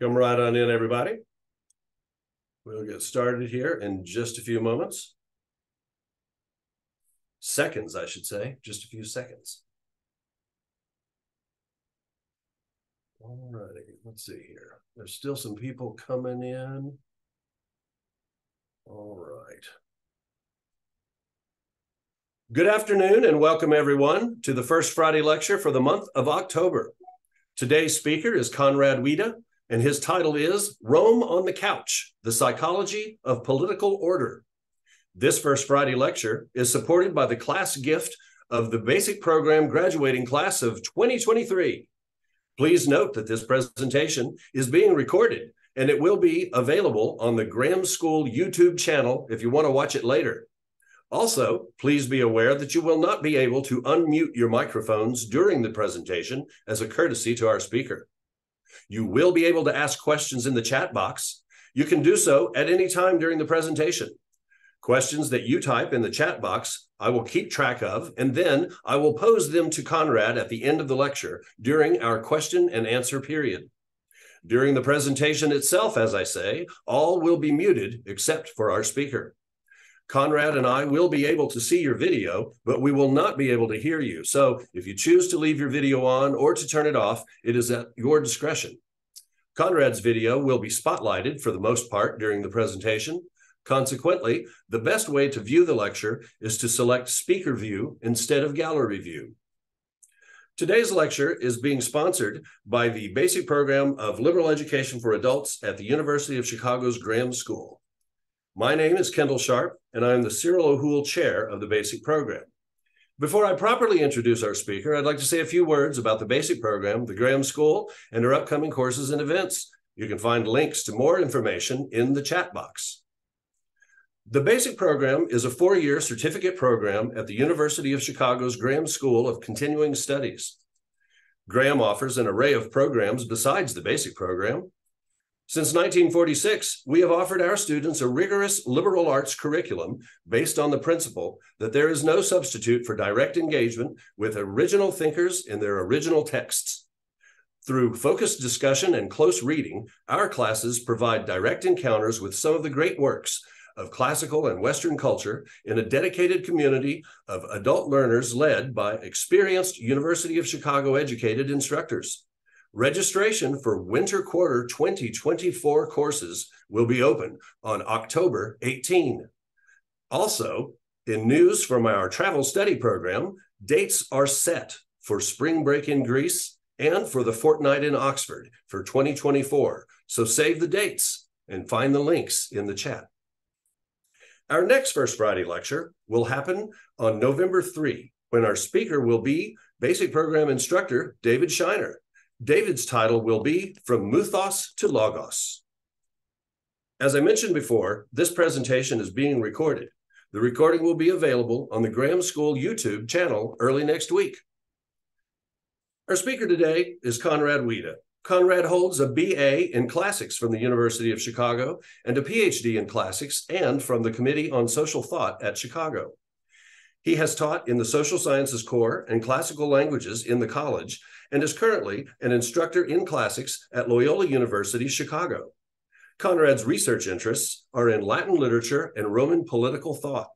Come right on in, everybody. We'll get started here in just a few moments. Seconds, I should say, just a few seconds. All righty, let's see here. There's still some people coming in. All right. Good afternoon and welcome everyone to the first Friday lecture for the month of October. Today's speaker is Conrad Wiede, and his title is Rome on the Couch The Psychology of Political Order. This First Friday lecture is supported by the class gift of the basic program graduating class of 2023. Please note that this presentation is being recorded and it will be available on the Graham School YouTube channel if you want to watch it later. Also, please be aware that you will not be able to unmute your microphones during the presentation as a courtesy to our speaker. You will be able to ask questions in the chat box. You can do so at any time during the presentation. Questions that you type in the chat box, I will keep track of, and then I will pose them to Conrad at the end of the lecture during our question and answer period. During the presentation itself, as I say, all will be muted except for our speaker. Conrad and I will be able to see your video, but we will not be able to hear you. So if you choose to leave your video on or to turn it off, it is at your discretion. Conrad's video will be spotlighted for the most part during the presentation. Consequently, the best way to view the lecture is to select speaker view instead of gallery view. Today's lecture is being sponsored by the basic program of liberal education for adults at the University of Chicago's Graham School. My name is Kendall Sharp, and I am the Cyril O. Houle Chair of the BASIC program. Before I properly introduce our speaker, I'd like to say a few words about the BASIC program, the Graham School, and our upcoming courses and events. You can find links to more information in the chat box. The BASIC program is a four-year certificate program at the University of Chicago's Graham School of Continuing Studies. Graham offers an array of programs besides the BASIC program, since 1946, we have offered our students a rigorous liberal arts curriculum based on the principle that there is no substitute for direct engagement with original thinkers in their original texts. Through focused discussion and close reading, our classes provide direct encounters with some of the great works of classical and Western culture in a dedicated community of adult learners led by experienced University of Chicago educated instructors. Registration for winter quarter 2024 courses will be open on October 18. Also, in news from our travel study program, dates are set for spring break in Greece and for the fortnight in Oxford for 2024. So save the dates and find the links in the chat. Our next First Friday lecture will happen on November 3 when our speaker will be basic program instructor David Shiner. David's title will be From Muthos to Logos. As I mentioned before, this presentation is being recorded. The recording will be available on the Graham School YouTube channel early next week. Our speaker today is Conrad Wiede. Conrad holds a BA in Classics from the University of Chicago and a PhD in Classics and from the Committee on Social Thought at Chicago. He has taught in the Social Sciences Core and Classical Languages in the college and is currently an instructor in classics at Loyola University, Chicago. Conrad's research interests are in Latin literature and Roman political thought.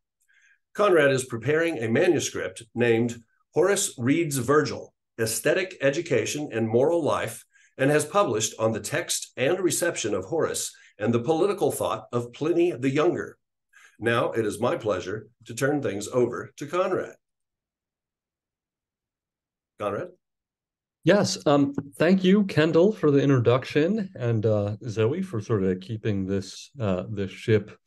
Conrad is preparing a manuscript named Horace Reads Virgil Aesthetic Education and Moral Life and has published on the text and reception of Horace and the political thought of Pliny the Younger. Now it is my pleasure to turn things over to Conrad. Conrad? Yes, um, thank you, Kendall, for the introduction, and uh, Zoe for sort of keeping this uh, this ship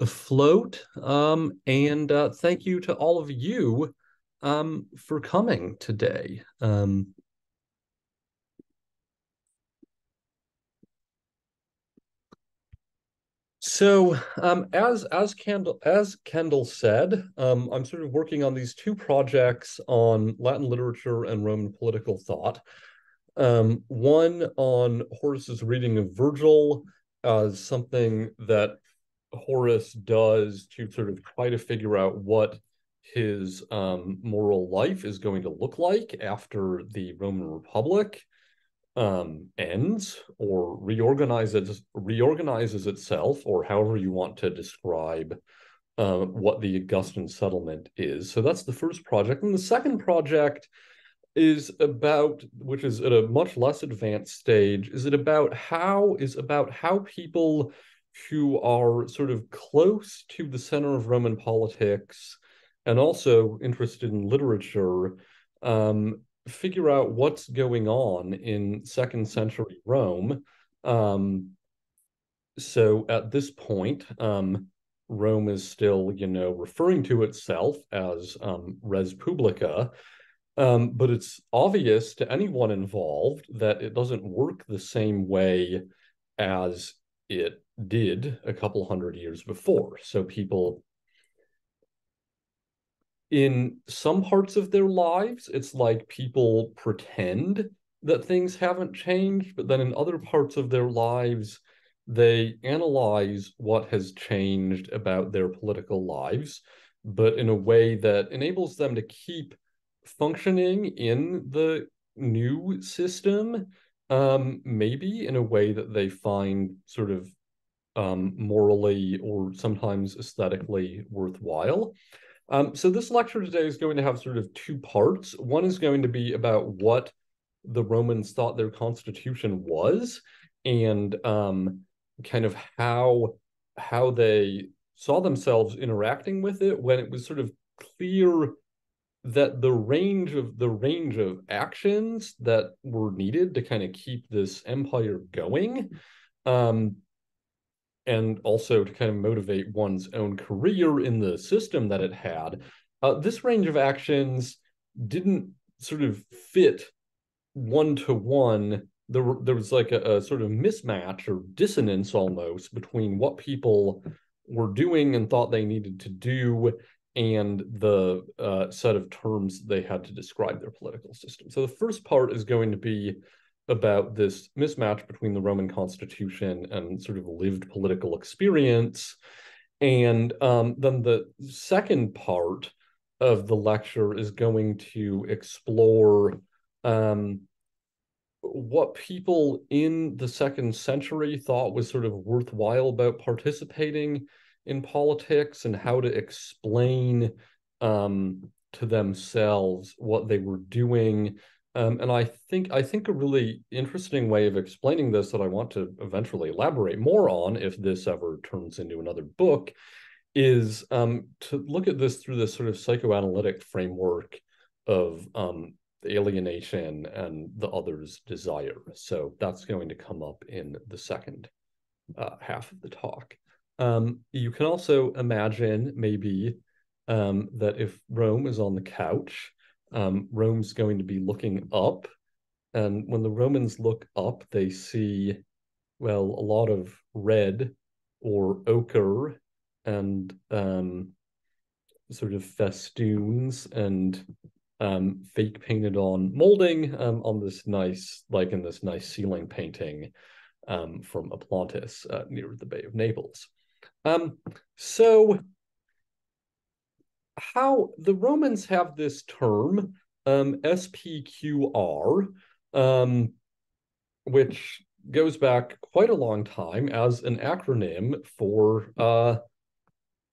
afloat. Um, and uh, thank you to all of you um, for coming today. Um, So, um, as as Kendall as Kendall said, um, I'm sort of working on these two projects on Latin literature and Roman political thought. Um, one on Horace's reading of Virgil as something that Horace does to sort of try to figure out what his um, moral life is going to look like after the Roman Republic. Um, ends or reorganizes reorganizes itself, or however you want to describe uh, what the Augustan settlement is. So that's the first project, and the second project is about, which is at a much less advanced stage, is it about how is about how people who are sort of close to the center of Roman politics and also interested in literature um, figure out what's going on in second century Rome. Um, so at this point, um, Rome is still, you know, referring to itself as um, res publica, um, but it's obvious to anyone involved that it doesn't work the same way as it did a couple hundred years before. So people in some parts of their lives, it's like people pretend that things haven't changed, but then in other parts of their lives, they analyze what has changed about their political lives, but in a way that enables them to keep functioning in the new system, um, maybe in a way that they find sort of um, morally or sometimes aesthetically worthwhile. Um, so this lecture today is going to have sort of two parts. One is going to be about what the Romans thought their constitution was and um, kind of how how they saw themselves interacting with it when it was sort of clear that the range of the range of actions that were needed to kind of keep this empire going um, and also to kind of motivate one's own career in the system that it had, uh, this range of actions didn't sort of fit one to one. There, there was like a, a sort of mismatch or dissonance almost between what people were doing and thought they needed to do and the uh, set of terms they had to describe their political system. So the first part is going to be about this mismatch between the Roman constitution and sort of lived political experience. And um, then the second part of the lecture is going to explore um, what people in the second century thought was sort of worthwhile about participating in politics and how to explain um, to themselves what they were doing um, and I think I think a really interesting way of explaining this that I want to eventually elaborate more on, if this ever turns into another book, is um, to look at this through this sort of psychoanalytic framework of um, alienation and the other's desire. So that's going to come up in the second uh, half of the talk. Um, you can also imagine maybe um, that if Rome is on the couch um, Rome's going to be looking up. And when the Romans look up, they see, well, a lot of red or ochre and um, sort of festoons and um, fake painted on molding um, on this nice, like in this nice ceiling painting um, from Oplontis uh, near the Bay of Naples. Um, so how the Romans have this term, um, SPQR, um, which goes back quite a long time as an acronym for uh,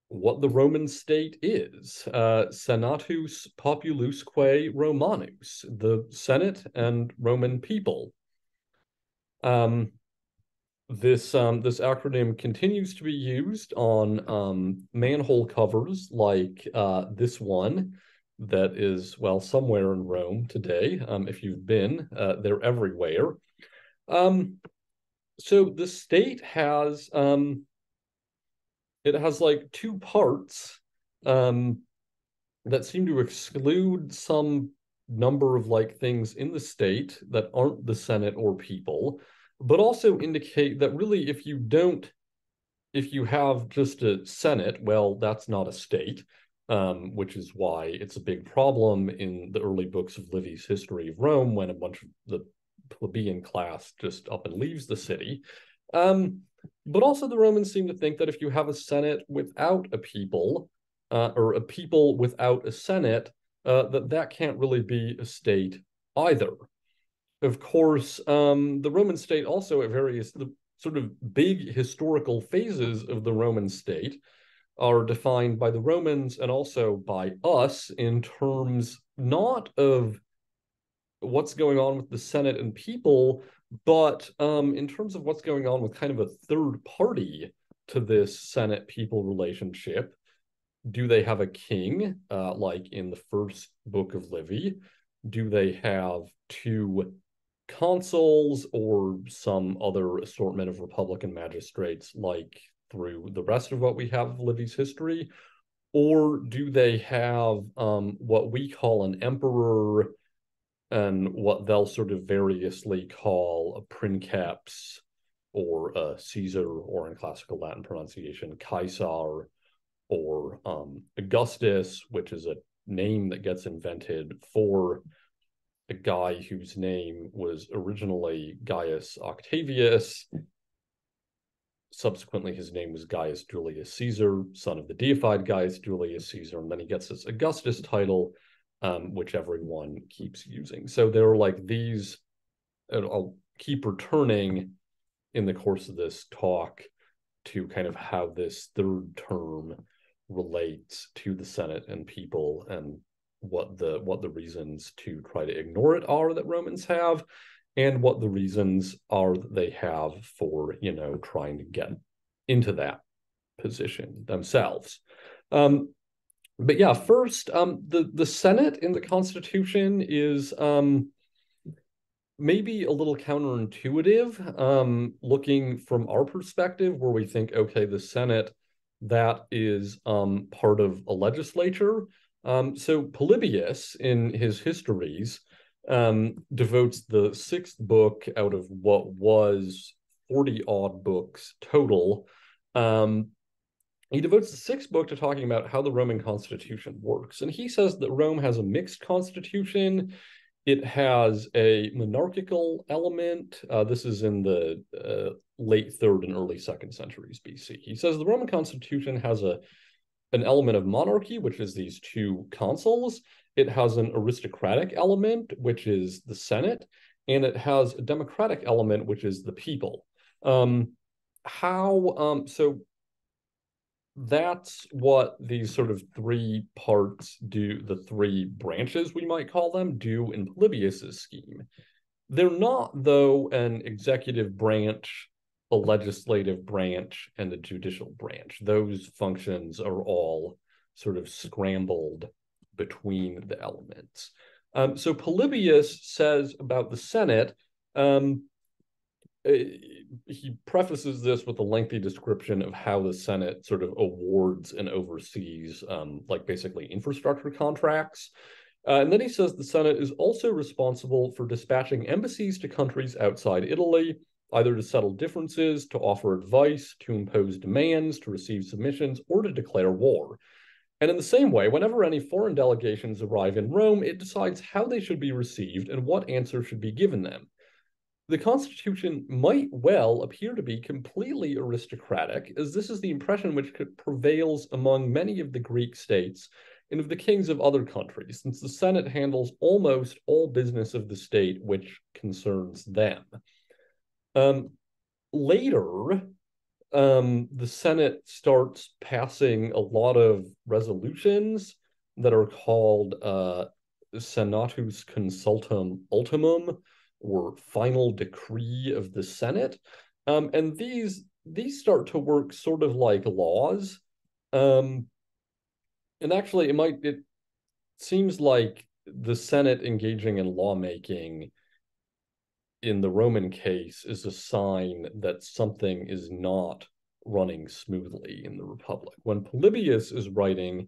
what the Roman state is uh, Senatus Populusque Romanus, the Senate and Roman people. Um, this um, this acronym continues to be used on um, manhole covers like uh, this one that is well somewhere in Rome today. Um, if you've been, uh, they're everywhere. Um, so the state has um, it has like two parts um, that seem to exclude some number of like things in the state that aren't the Senate or people but also indicate that really if you don't if you have just a senate well that's not a state um, which is why it's a big problem in the early books of livy's history of rome when a bunch of the plebeian class just up and leaves the city. Um, but also the romans seem to think that if you have a senate without a people uh, or a people without a senate uh, that that can't really be a state either of course, um, the Roman state also at various the sort of big historical phases of the Roman state are defined by the Romans and also by us in terms not of what's going on with the Senate and people, but um, in terms of what's going on with kind of a third party to this Senate people relationship. Do they have a king, uh, like in the first book of Livy? Do they have two consuls or some other assortment of Republican magistrates, like through the rest of what we have of Livy's history? Or do they have um, what we call an emperor and what they'll sort of variously call a princeps or a Caesar, or in classical Latin pronunciation, Caesar, or um, Augustus, which is a name that gets invented for a guy whose name was originally Gaius Octavius. Subsequently, his name was Gaius Julius Caesar, son of the deified Gaius Julius Caesar. And then he gets this Augustus title, um, which everyone keeps using. So there are like these, I'll keep returning in the course of this talk to kind of how this third term relates to the Senate and people and what the what the reasons to try to ignore it are that Romans have and what the reasons are that they have for you know trying to get into that position themselves. Um, but yeah first um, the the senate in the constitution is um, maybe a little counterintuitive um, looking from our perspective where we think okay the senate that is um, part of a legislature um, so Polybius, in his histories, um, devotes the sixth book out of what was 40 odd books total. Um, he devotes the sixth book to talking about how the Roman constitution works. And he says that Rome has a mixed constitution. It has a monarchical element. Uh, this is in the uh, late third and early second centuries BC. He says the Roman constitution has a an element of monarchy, which is these two consuls. It has an aristocratic element, which is the Senate, and it has a democratic element, which is the people. Um, how um, so? That's what these sort of three parts do. The three branches, we might call them, do in Polybius's scheme. They're not, though, an executive branch a legislative branch and the judicial branch. Those functions are all sort of scrambled between the elements. Um, so Polybius says about the Senate, um, eh, he prefaces this with a lengthy description of how the Senate sort of awards and oversees, um, like basically infrastructure contracts. Uh, and then he says the Senate is also responsible for dispatching embassies to countries outside Italy either to settle differences, to offer advice, to impose demands, to receive submissions, or to declare war. And in the same way, whenever any foreign delegations arrive in Rome, it decides how they should be received and what answer should be given them. The Constitution might well appear to be completely aristocratic, as this is the impression which prevails among many of the Greek states and of the kings of other countries, since the Senate handles almost all business of the state which concerns them. Um, later, um, the Senate starts passing a lot of resolutions that are called uh, Senatus Consultum Ultimum, or final decree of the Senate. Um, and these these start to work sort of like laws. Um, and actually, it might it seems like the Senate engaging in lawmaking in the Roman case is a sign that something is not running smoothly in the Republic. When Polybius is writing,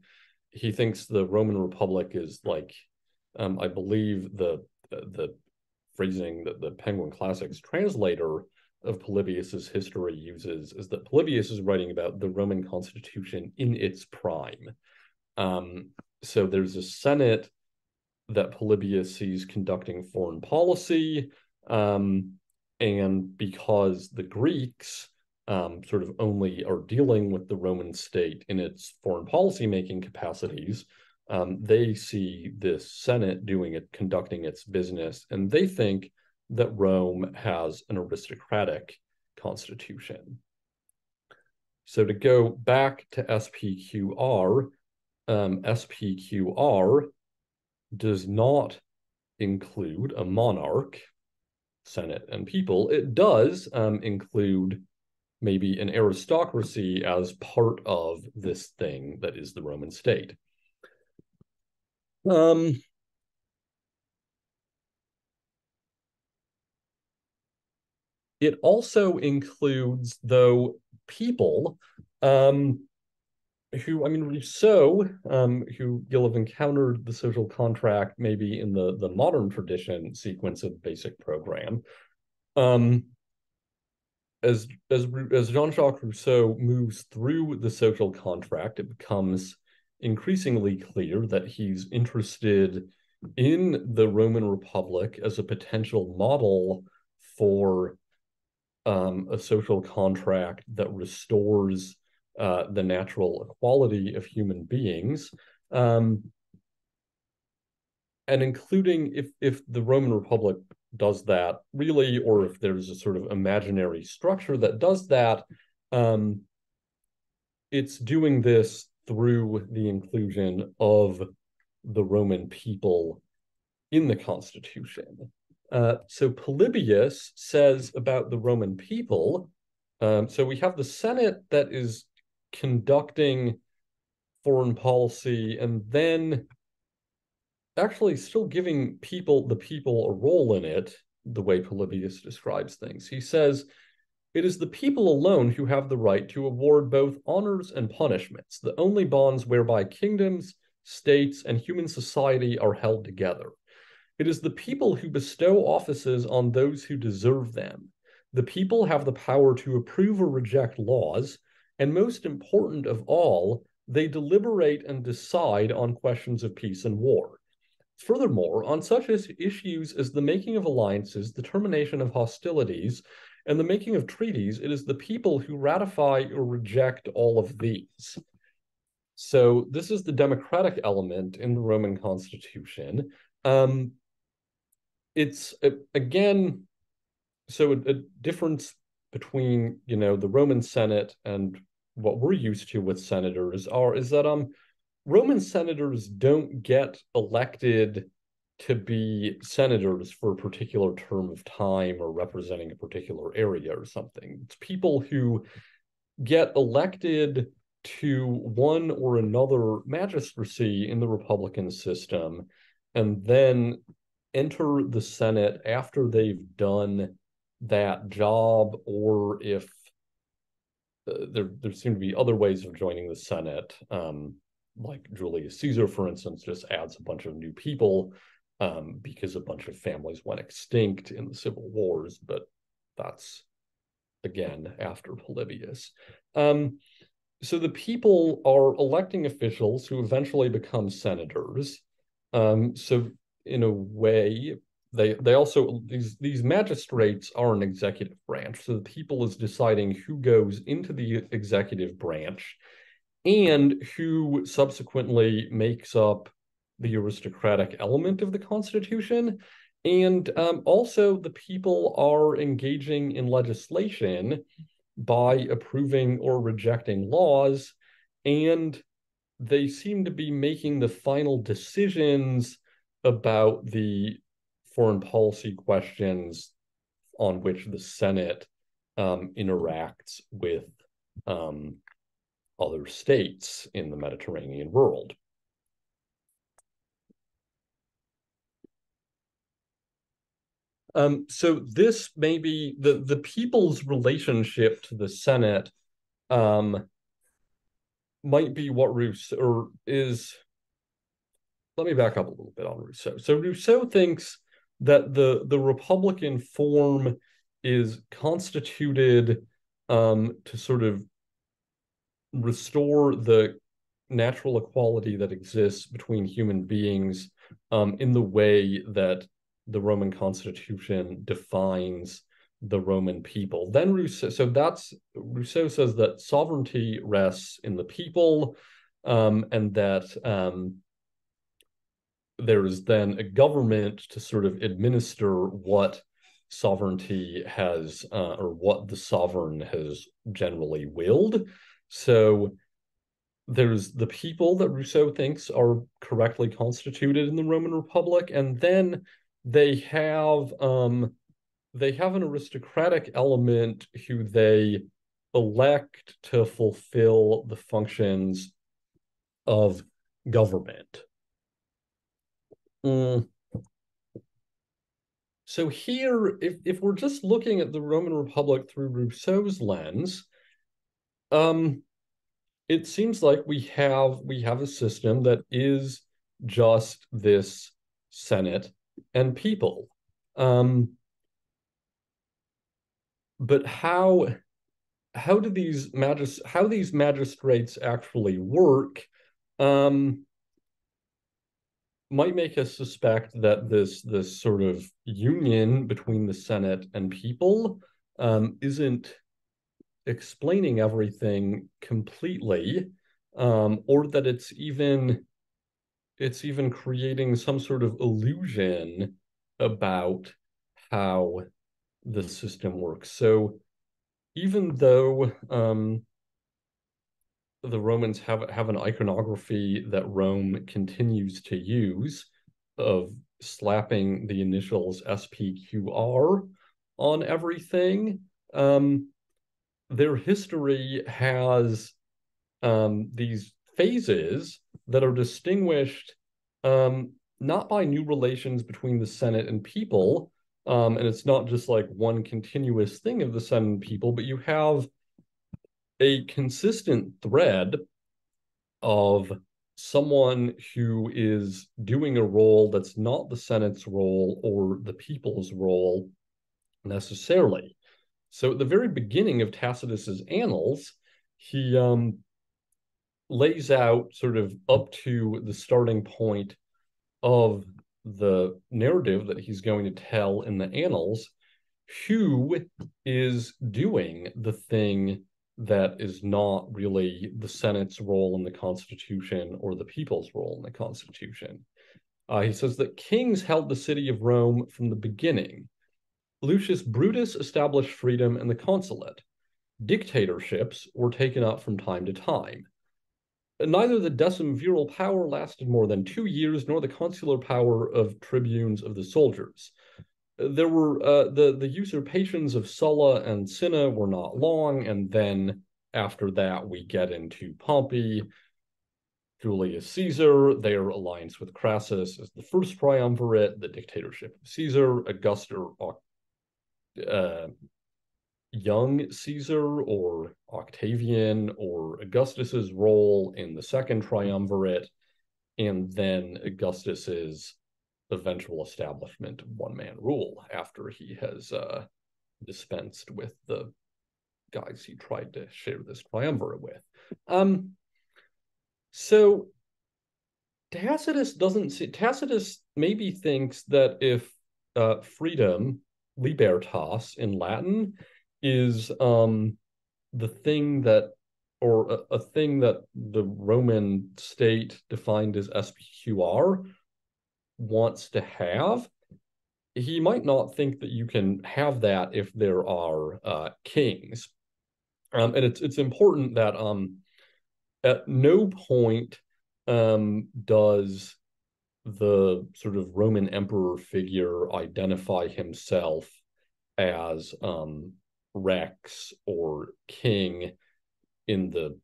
he thinks the Roman Republic is like, um, I believe the the phrasing that the Penguin Classics translator of Polybius's history uses is that Polybius is writing about the Roman Constitution in its prime. Um, so there's a Senate that Polybius sees conducting foreign policy. Um, and because the Greeks um, sort of only are dealing with the Roman state in its foreign policy making capacities, um, they see this Senate doing it, conducting its business, and they think that Rome has an aristocratic constitution. So to go back to SPQR, um, SPQR does not include a monarch, Senate, and people. It does um, include maybe an aristocracy as part of this thing that is the Roman state. Um, it also includes, though, people um, who, I mean, Rousseau, um, who you'll have encountered the social contract maybe in the, the modern tradition sequence of basic program. Um, as as as Jean-Jacques Rousseau moves through the social contract, it becomes increasingly clear that he's interested in the Roman Republic as a potential model for um, a social contract that restores uh, the natural equality of human beings, um, and including if if the Roman Republic does that really, or if there's a sort of imaginary structure that does that, um, it's doing this through the inclusion of the Roman people in the Constitution. Uh, so Polybius says about the Roman people, um, so we have the Senate that is conducting foreign policy and then actually still giving people the people a role in it the way Polybius describes things. He says, It is the people alone who have the right to award both honors and punishments, the only bonds whereby kingdoms, states, and human society are held together. It is the people who bestow offices on those who deserve them. The people have the power to approve or reject laws, and most important of all, they deliberate and decide on questions of peace and war. Furthermore, on such issues as the making of alliances, the termination of hostilities, and the making of treaties, it is the people who ratify or reject all of these. So this is the democratic element in the Roman constitution. Um, it's again, so a, a difference between you know the Roman Senate and what we're used to with senators are is that um Roman senators don't get elected to be senators for a particular term of time or representing a particular area or something. It's people who get elected to one or another magistracy in the Republican system and then enter the Senate after they've done that job or if there there seem to be other ways of joining the Senate. Um, like Julius Caesar, for instance, just adds a bunch of new people um, because a bunch of families went extinct in the civil wars, but that's again after Polybius. Um, so the people are electing officials who eventually become senators. Um, so in a way, they they also these these magistrates are an executive branch. So the people is deciding who goes into the executive branch and who subsequently makes up the aristocratic element of the Constitution. And um, also, the people are engaging in legislation by approving or rejecting laws, and they seem to be making the final decisions about the foreign policy questions on which the Senate um, interacts with um, other states in the Mediterranean world. Um, so this may be the, the people's relationship to the Senate um, might be what Rousseau or is. Let me back up a little bit on Rousseau. So Rousseau thinks that the the Republican form is constituted um, to sort of restore the natural equality that exists between human beings um, in the way that the Roman Constitution defines the Roman people. Then Rousseau, so that's Rousseau says that sovereignty rests in the people, um, and that um, there is then a government to sort of administer what sovereignty has uh, or what the sovereign has generally willed. So there's the people that Rousseau thinks are correctly constituted in the Roman Republic, and then they have um, they have an aristocratic element who they elect to fulfill the functions of government. Mm. So here, if, if we're just looking at the Roman Republic through Rousseau's lens, um, it seems like we have we have a system that is just this Senate and people. Um, but how how do these magis how these magistrates actually work um, might make us suspect that this this sort of union between the Senate and people um, isn't explaining everything completely, um, or that it's even it's even creating some sort of illusion about how the system works. So even though um, the Romans have have an iconography that Rome continues to use of slapping the initials SPQR on everything. Um, their history has um, these phases that are distinguished um, not by new relations between the Senate and people, um, and it's not just like one continuous thing of the Senate and people, but you have a consistent thread of someone who is doing a role that's not the Senate's role or the people's role necessarily. So at the very beginning of Tacitus's annals, he um, lays out sort of up to the starting point of the narrative that he's going to tell in the annals who is doing the thing that is not really the Senate's role in the Constitution or the people's role in the Constitution. Uh, he says that kings held the city of Rome from the beginning. Lucius Brutus established freedom in the consulate. Dictatorships were taken up from time to time. Neither the decemviral power lasted more than two years, nor the consular power of tribunes of the soldiers there were uh, the the usurpations of Sulla and Cinna were not long, and then after that we get into Pompey, Julius Caesar, their alliance with Crassus as the first triumvirate, the dictatorship of Caesar, Augusta, uh, young Caesar or Octavian or Augustus's role in the second triumvirate, and then Augustus's eventual establishment of one man rule after he has uh, dispensed with the guys he tried to share this triumvirate with. Um, so Tacitus doesn't see Tacitus maybe thinks that if uh, freedom, libertas in Latin, is um, the thing that or a, a, thing that the Roman state defined as SPQR wants to have, he might not think that you can have that if there are uh, kings. Um, and it's it's important that um, at no point um, does the sort of Roman emperor figure identify himself as um, Rex or king in the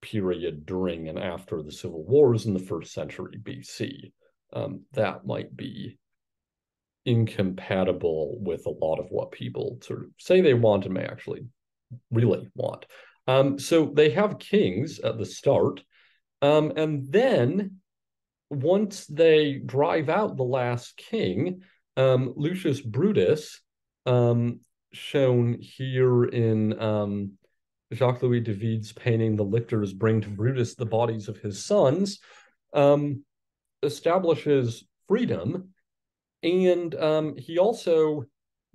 period during and after the civil wars in the first century BC um, that might be incompatible with a lot of what people sort of say they want and may actually really want. Um, so they have kings at the start, um, and then once they drive out the last king, um, Lucius Brutus, um, shown here in um, Jacques Louis David's painting, The Lictors Bring to Brutus the Bodies of His Sons, um, establishes freedom, and um, he also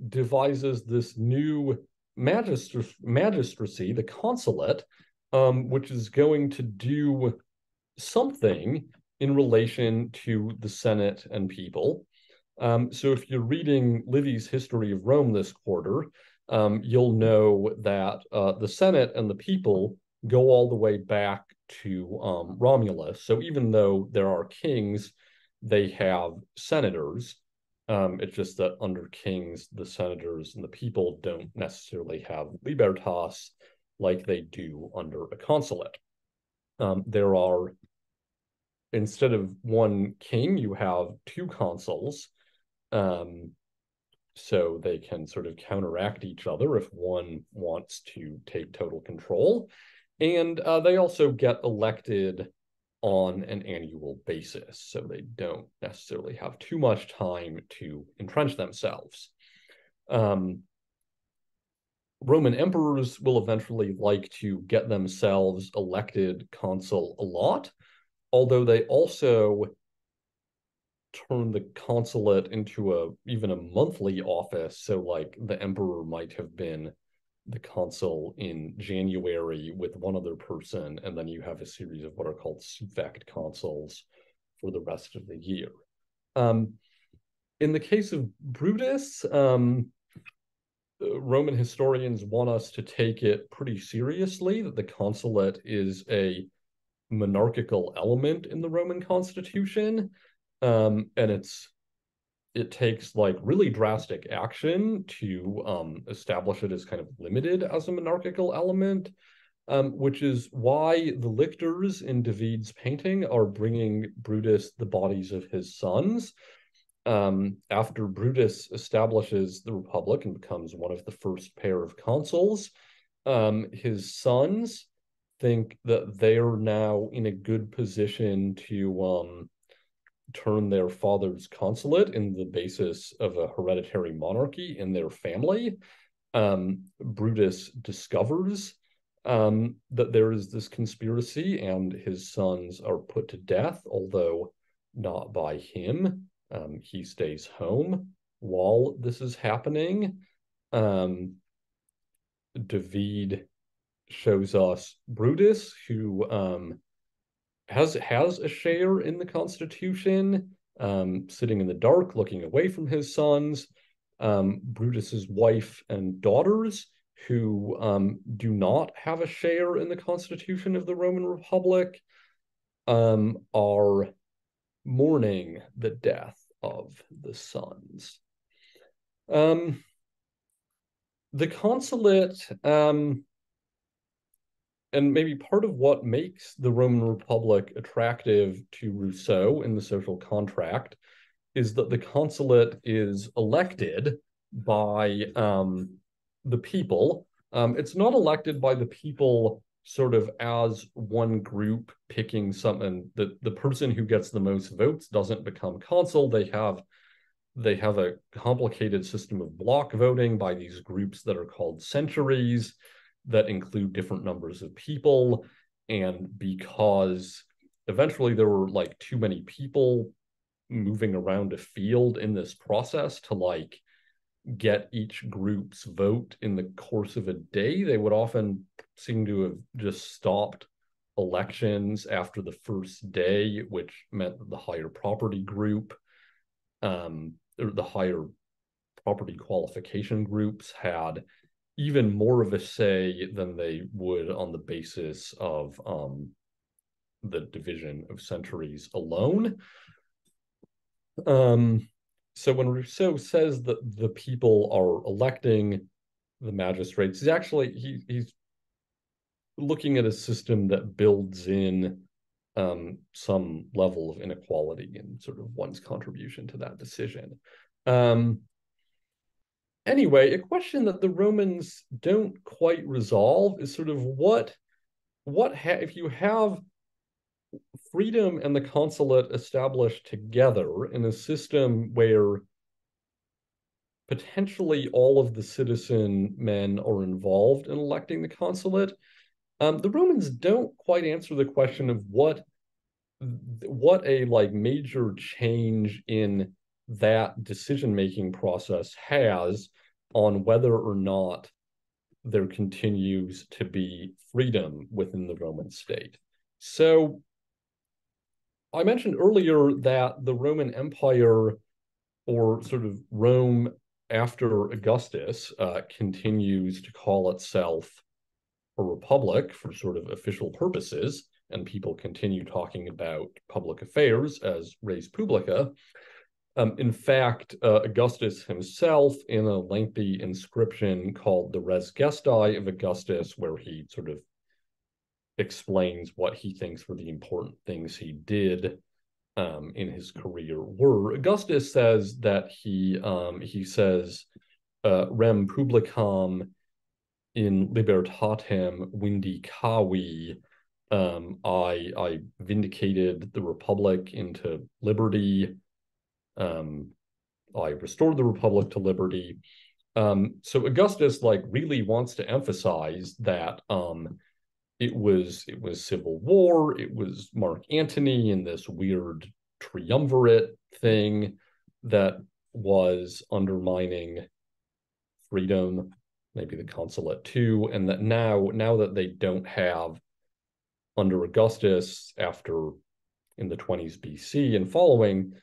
devises this new magistr- magistracy, the consulate, um, which is going to do something in relation to the Senate and people. Um, so if you're reading Livy's History of Rome this quarter, um, you'll know that uh, the Senate and the people go all the way back to um, Romulus. So even though there are kings, they have senators. Um, it's just that under kings, the senators and the people don't necessarily have libertas like they do under a consulate. Um, there are, instead of one king, you have two consuls. Um, so they can sort of counteract each other if one wants to take total control. And uh, they also get elected on an annual basis, so they don't necessarily have too much time to entrench themselves. Um, Roman emperors will eventually like to get themselves elected consul a lot, although they also turn the consulate into a even a monthly office. So like the emperor might have been the consul in January with one other person, and then you have a series of what are called suffect consuls for the rest of the year. Um, in the case of Brutus, um, Roman historians want us to take it pretty seriously that the consulate is a monarchical element in the Roman constitution um, and it's it takes like really drastic action to um, establish it as kind of limited as a monarchical element, um, which is why the lictors in David's painting are bringing Brutus the bodies of his sons. Um, after Brutus establishes the Republic and becomes one of the first pair of consuls, um, his sons think that they are now in a good position to um, turn their father's consulate in the basis of a hereditary monarchy in their family. Um, Brutus discovers um, that there is this conspiracy, and his sons are put to death, although not by him. Um, he stays home while this is happening. Um, David shows us Brutus, who um, has has a share in the Constitution, um, sitting in the dark, looking away from his sons. Um, Brutus's wife and daughters, who um, do not have a share in the Constitution of the Roman Republic, um, are mourning the death of the sons. Um, the consulate um, and maybe part of what makes the Roman Republic attractive to Rousseau in the social contract is that the consulate is elected by um, the people. Um, it's not elected by the people sort of as one group picking something. The the person who gets the most votes doesn't become consul. They have they have a complicated system of block voting by these groups that are called centuries that include different numbers of people. And because eventually there were like too many people moving around a field in this process to like get each group's vote in the course of a day, they would often seem to have just stopped elections after the first day, which meant that the higher property group, um, the higher property qualification groups had even more of a say than they would on the basis of um, the division of centuries alone. Um, so when Rousseau says that the people are electing the magistrates, he's actually he, he's looking at a system that builds in um, some level of inequality and sort of one's contribution to that decision. Um, anyway, a question that the Romans don't quite resolve is sort of what what ha- if you have freedom and the consulate established together in a system where potentially all of the citizen men are involved in electing the consulate um, the romans don't quite answer the question of what what a like major change in that decision making process has on whether or not there continues to be freedom within the Roman state. So I mentioned earlier that the Roman Empire or sort of Rome after Augustus uh, continues to call itself a republic for sort of official purposes, and people continue talking about public affairs as res publica. Um, in fact, uh, Augustus himself, in a lengthy inscription called the Res Gestae of Augustus, where he sort of explains what he thinks were the important things he did um, in his career were. Augustus says that he um, he says uh, rem publicam in libertatem vindicavi. Um, I I vindicated the republic into liberty. Um, I restored the republic to liberty. Um, so Augustus like really wants to emphasize that um, it was it was civil war it was mark antony and this weird triumvirate thing that was undermining freedom maybe the consulate too and that now now that they don't have under augustus after in the 20s bc and following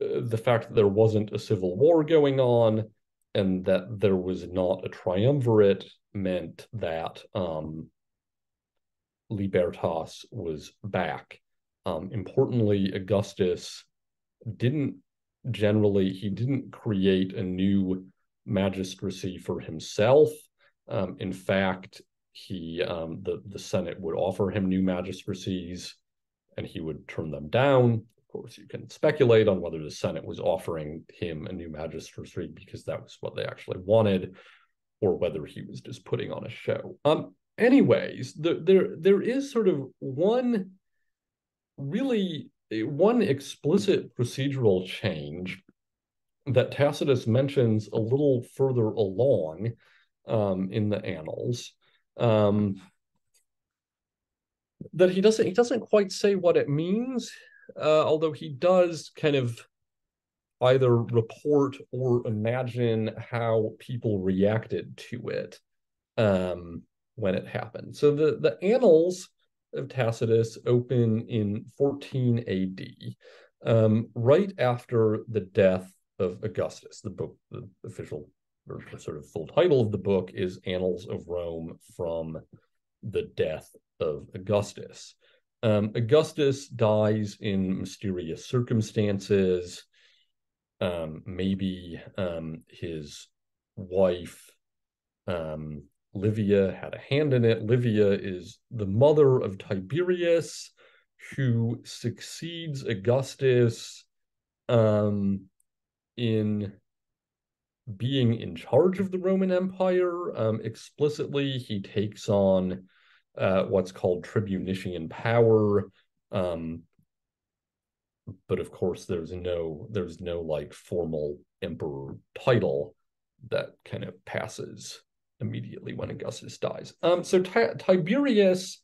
the fact that there wasn't a civil war going on and that there was not a triumvirate meant that um, Libertas was back. Um, importantly, Augustus didn't generally, he didn't create a new magistracy for himself. Um, in fact, he um, the the Senate would offer him new magistracies, and he would turn them down. Of course, you can speculate on whether the Senate was offering him a new magistracy because that was what they actually wanted, or whether he was just putting on a show. Um, anyways, the, there there is sort of one really one explicit procedural change that Tacitus mentions a little further along um, in the annals. Um, that he doesn't he doesn't quite say what it means, uh, although he does kind of either report or imagine how people reacted to it. Um, when it happened. So the, the annals of Tacitus open in 14 AD, um, right after the death of Augustus. The book, the official or sort of full title of the book is Annals of Rome from the death of Augustus. Um, Augustus dies in mysterious circumstances. Um, maybe um, his wife um, Livia had a hand in it. Livia is the mother of Tiberius, who succeeds Augustus um, in being in charge of the Roman Empire. Um, explicitly, he takes on uh, what's called tribunician power. Um, but of course, there's no there's no like formal emperor title that kind of passes immediately when Augustus dies. Um, so Tiberius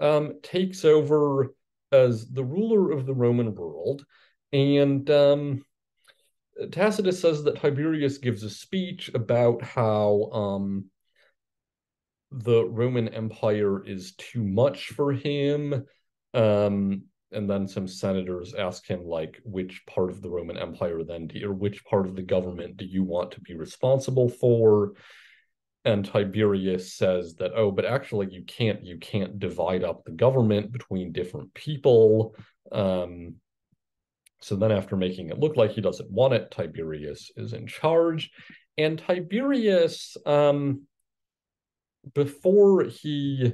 um, takes over as the ruler of the Roman world, and um, Tacitus says that Tiberius gives a speech about how um, the Roman Empire is too much for him. Um, and then some senators ask him, like, which part of the Roman Empire then, do or which part of the government do you want to be responsible for? and Tiberius says that oh but actually you can't you can't divide up the government between different people um, so then after making it look like he doesn't want it Tiberius is in charge and Tiberius um, before he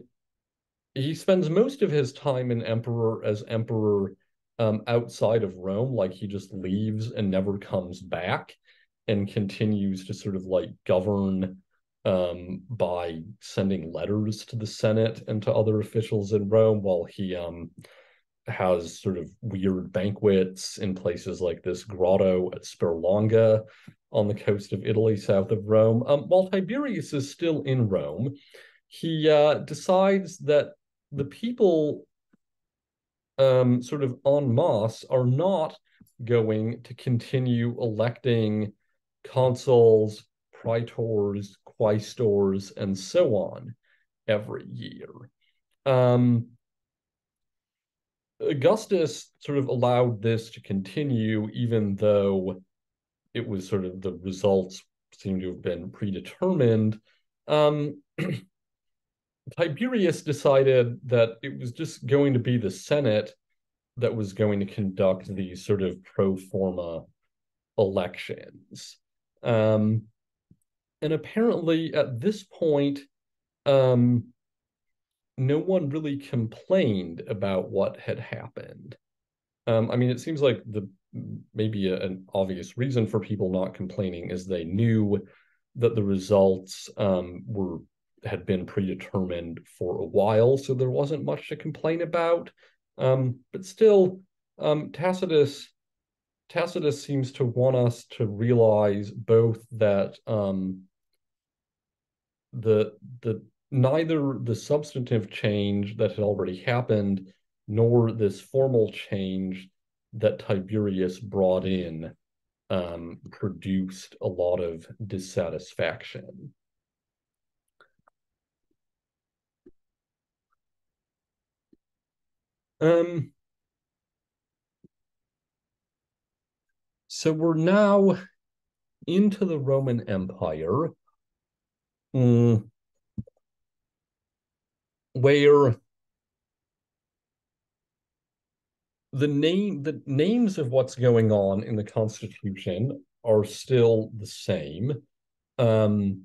he spends most of his time in emperor as emperor um, outside of Rome like he just leaves and never comes back and continues to sort of like govern um, by sending letters to the Senate and to other officials in Rome while he um, has sort of weird banquets in places like this grotto at Sperlonga on the coast of Italy, south of Rome. Um, while Tiberius is still in Rome, he uh, decides that the people um, sort of en masse are not going to continue electing consuls, praetors, quaestors, and so on every year. Um, Augustus sort of allowed this to continue, even though it was sort of the results seem to have been predetermined. Um, Tiberius decided that it was just going to be the Senate that was going to conduct these sort of pro forma elections. Um, and apparently, at this point, um, no one really complained about what had happened. Um, I mean, it seems like the maybe a, an obvious reason for people not complaining is they knew that the results um, were had been predetermined for a while, so there wasn't much to complain about. Um, but still, um, Tacitus Tacitus seems to want us to realize both that um, the the neither the substantive change that had already happened nor this formal change that Tiberius brought in um, produced a lot of dissatisfaction. Um, so we're now into the Roman Empire, um, where the name the names of what's going on in the Constitution are still the same, um,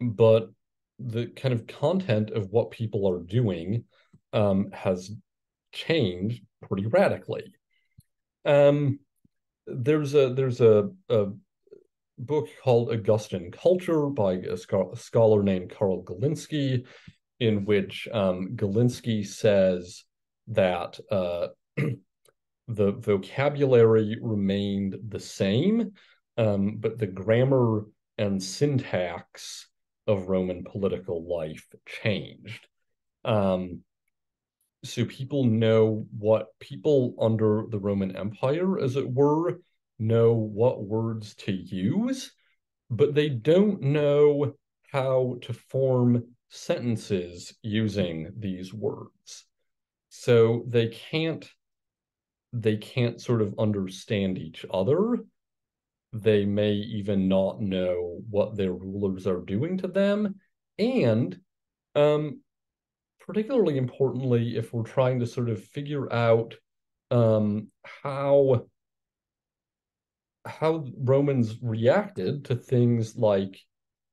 but the kind of content of what people are doing um, has changed pretty radically. Um, there's a there's a, a book called Augustan Culture by a, a scholar named Karl Galinsky, in which um, Galinsky says that uh, the vocabulary remained the same, um, but the grammar and syntax of Roman political life changed. Um, so people know what people under the Roman Empire, as it were, know what words to use, but they don't know how to form sentences using these words. So they can't they can't sort of understand each other. They may even not know what their rulers are doing to them. And um, particularly importantly, if we're trying to sort of figure out um, how how Romans reacted to things like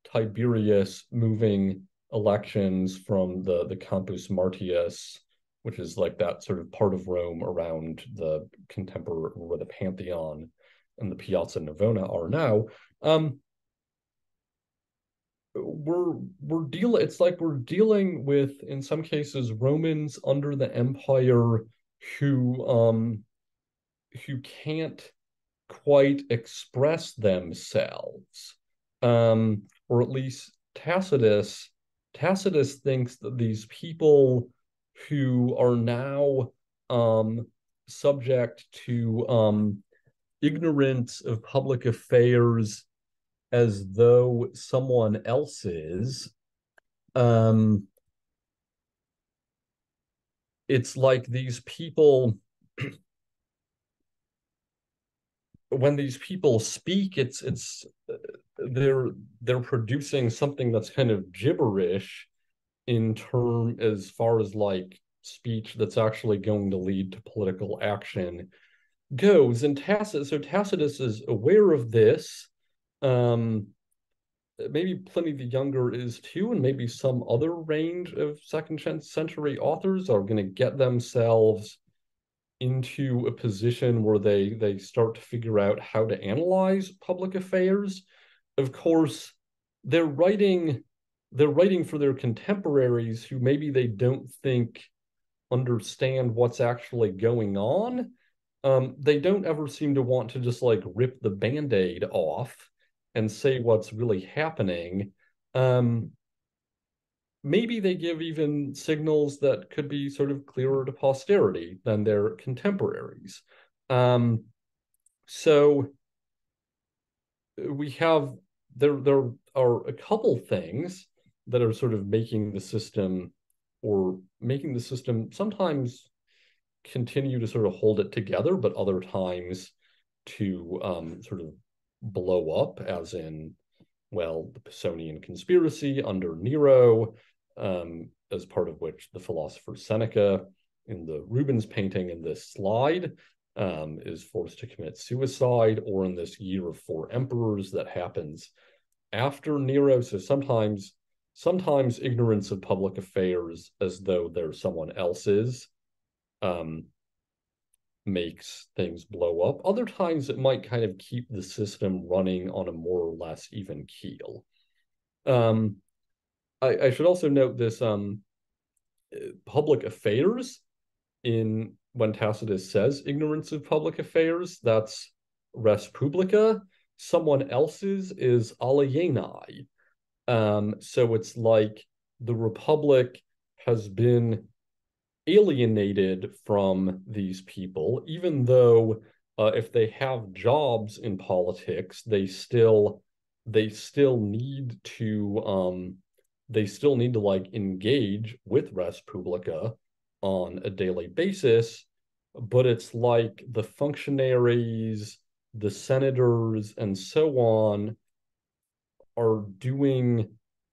Tiberius moving elections from the the Campus Martius, which is like that sort of part of Rome around the contemporary where the Pantheon and the Piazza Navona are now. Um, we're we're dealing it's like we're dealing with in some cases romans under the empire who um who can't quite express themselves um or at least tacitus tacitus thinks that these people who are now um subject to um ignorance of public affairs as though someone else's um it's like these people when these people speak it's it's they're they're producing something that's kind of gibberish in term as far as like speech that's actually going to lead to political action goes and Tacitus so Tacitus is aware of this um, maybe Pliny the Younger is too, and maybe some other range of second century authors are going to get themselves into a position where they they start to figure out how to analyze public affairs. Of course, they're writing they're writing for their contemporaries who maybe they don't think understand what's actually going on. Um, they don't ever seem to want to just like rip the band-aid off and say what's really happening, um, maybe they give even signals that could be sort of clearer to posterity than their contemporaries. Um, so we have there there are a couple things that are sort of making the system or making the system sometimes continue to sort of hold it together, but other times to um, sort of blow up, as in, well, the Pisonian conspiracy under Nero, um, as part of which the philosopher Seneca in the Rubens painting in this slide um, is forced to commit suicide, or in this year of four emperors that happens after Nero. So sometimes, sometimes ignorance of public affairs, as though they're someone else's, um, makes things blow up. Other times, it might kind of keep the system running on a more or less even keel. Um, I, I should also note this: um, public affairs in when Tacitus says ignorance of public affairs, that's res publica. Someone else's is alieni. Um, so it's like the republic has been alienated from these people, even though uh, if they have jobs in politics, they still they still need to um, they still need to like engage with res publica on a daily basis, but it's like the functionaries, the senators, and so on are doing,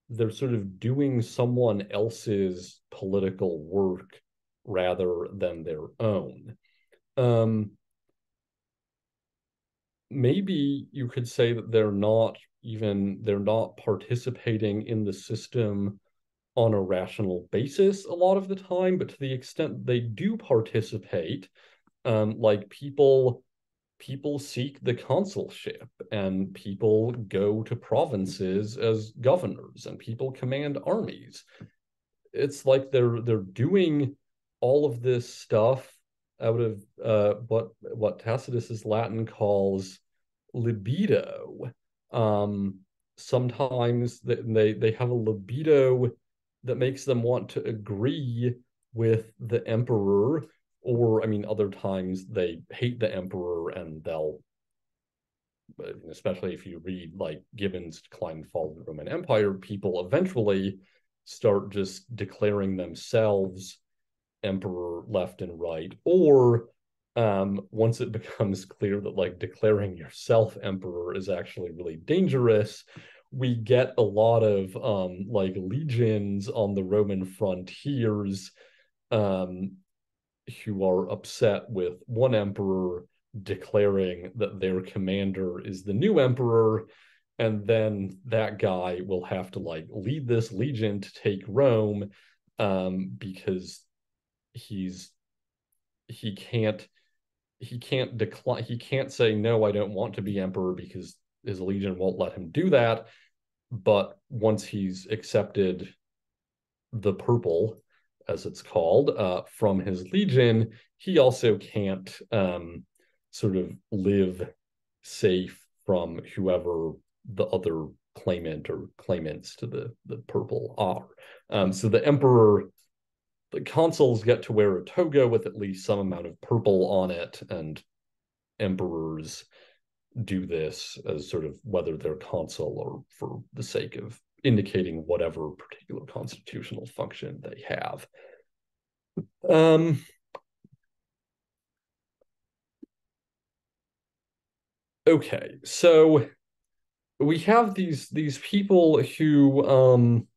they're sort of doing someone else's political work rather than their own. Um, maybe you could say that they're not even they're not participating in the system on a rational basis a lot of the time, but to the extent they do participate, um, like people people seek the consulship and people go to provinces as governors and people command armies. It's like they're they're doing all of this stuff out of uh, what what Tacitus's Latin calls libido. Um, sometimes they they have a libido that makes them want to agree with the emperor or i mean other times they hate the emperor and they'll especially if you read like gibbon's decline and fall of the roman empire people eventually start just declaring themselves emperor left and right. Or um, once it becomes clear that like declaring yourself emperor is actually really dangerous we get a lot of um, like legions on the Roman frontiers um, who are upset with one emperor declaring that their commander is the new emperor and then that guy will have to like lead this legion to take Rome um, because he's he can't he can't decline he can't say no I don't want to be emperor because his legion won't let him do that. But once he's accepted the purple as it's called uh, from his legion he also can't um, sort of live safe from whoever the other claimant or claimants to the the purple are. Um, so the emperor the consuls get to wear a toga with at least some amount of purple on it and emperors do this as sort of whether they're consul or for the sake of indicating whatever particular constitutional function they have. Um, okay, so we have these these people who um,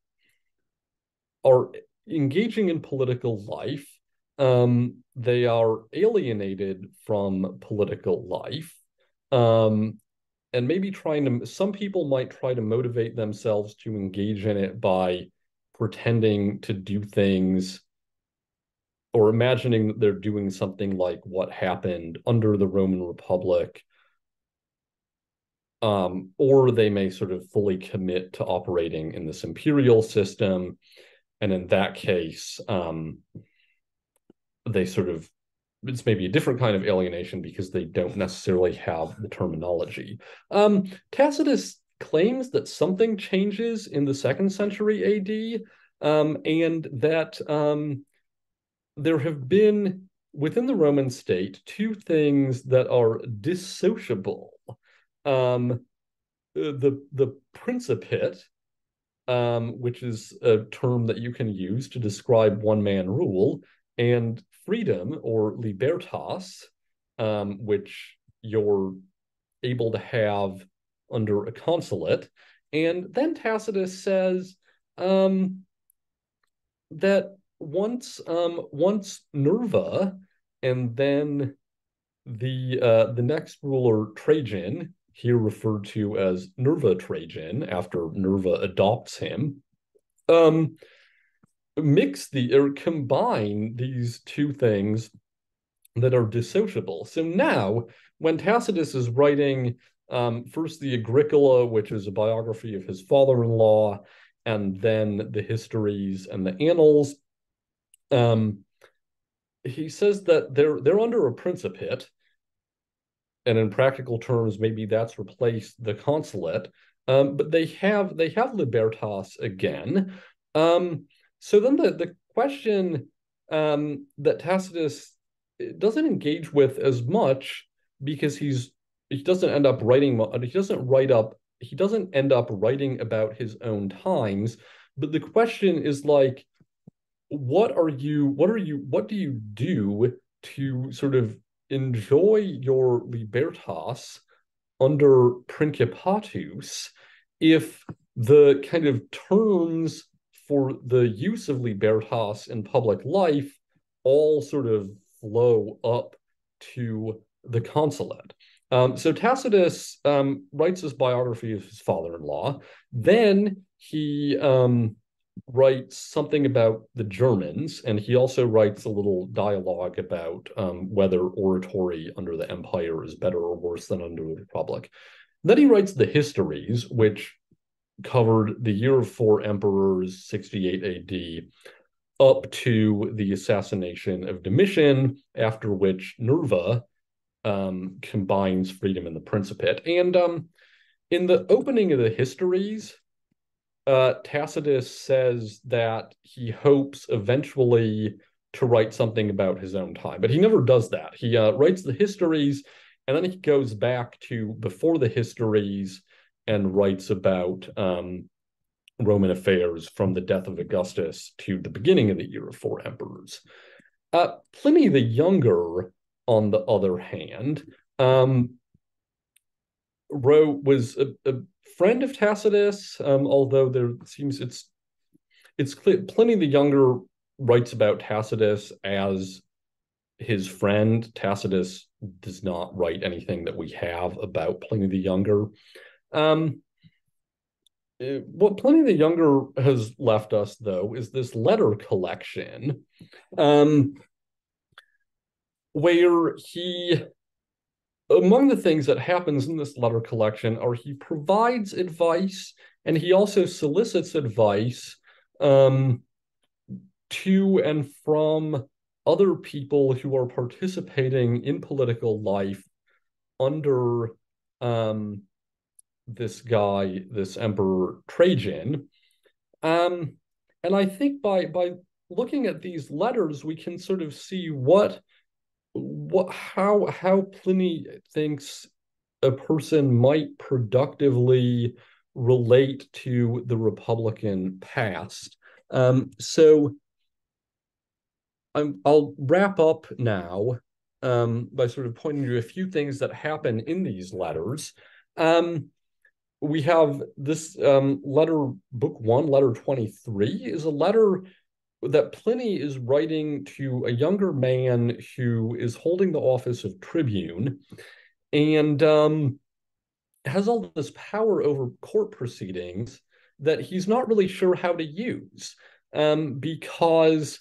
are engaging in political life. Um, they are alienated from political life um, and maybe trying to some people might try to motivate themselves to engage in it by pretending to do things or imagining that they're doing something like what happened under the Roman Republic. Um, or they may sort of fully commit to operating in this imperial system. And in that case, um, they sort of it's maybe a different kind of alienation because they don't necessarily have the terminology. Um, Tacitus claims that something changes in the second century AD, um, and that um, there have been within the Roman state two things that are dissociable. Um, the the principate, um, which is a term that you can use to describe one man rule, and freedom or libertas, um, which you're able to have under a consulate. And then Tacitus says um, that once um, once Nerva and then the uh, the next ruler Trajan, here referred to as Nerva Trajan, after Nerva adopts him, um, mix the or combine these two things that are dissociable. So now, when Tacitus is writing um, first the Agricola, which is a biography of his father-in-law, and then the histories and the annals, um, he says that they're they're under a principate, and in practical terms, maybe that's replaced the consulate. Um, but they have they have libertas again. Um, so then the the question um, that Tacitus doesn't engage with as much because he's he doesn't end up writing he doesn't write up he doesn't end up writing about his own times. But the question is like what are you what are you what do you do to sort of enjoy your libertas under principatus if the kind of terms for the use of libertas in public life all sort of flow up to the consulate um, so Tacitus um, writes his biography of his father-in-law. Then he um, writes something about the Germans, and he also writes a little dialogue about um, whether oratory under the empire is better or worse than under the republic. Then he writes the histories, which covered the year of four emperors, 68 AD, up to the assassination of Domitian, after which Nerva um, combines freedom and the Principate. And um, in the opening of the histories, uh, Tacitus says that he hopes eventually to write something about his own time, but he never does that. He uh, writes the histories and then he goes back to before the histories and writes about um, Roman affairs from the death of Augustus to the beginning of the year of four emperors. Uh, Pliny the Younger on the other hand, um, wrote was a, a, friend of Tacitus, um, although there seems it's it's clear Pliny the Younger writes about Tacitus as his friend. Tacitus does not write anything that we have about Pliny the Younger. Um, eh, what Pliny the Younger has left us, though, is this letter collection. Um, where he among the things that happens in this letter collection are he provides advice and he also solicits advice um, to and from other people who are participating in political life under um, this guy, this Emperor Trajan. Um, and I think by by looking at these letters, we can sort of see what what how how Pliny thinks a person might productively relate to the Republican past. Um, so I'm, I'll wrap up now um, by sort of pointing to a few things that happen in these letters. Um, we have this um, letter, book one, letter 23, is a letter that Pliny is writing to a younger man who is holding the office of tribune and um, has all this power over court proceedings that he's not really sure how to use. Um, because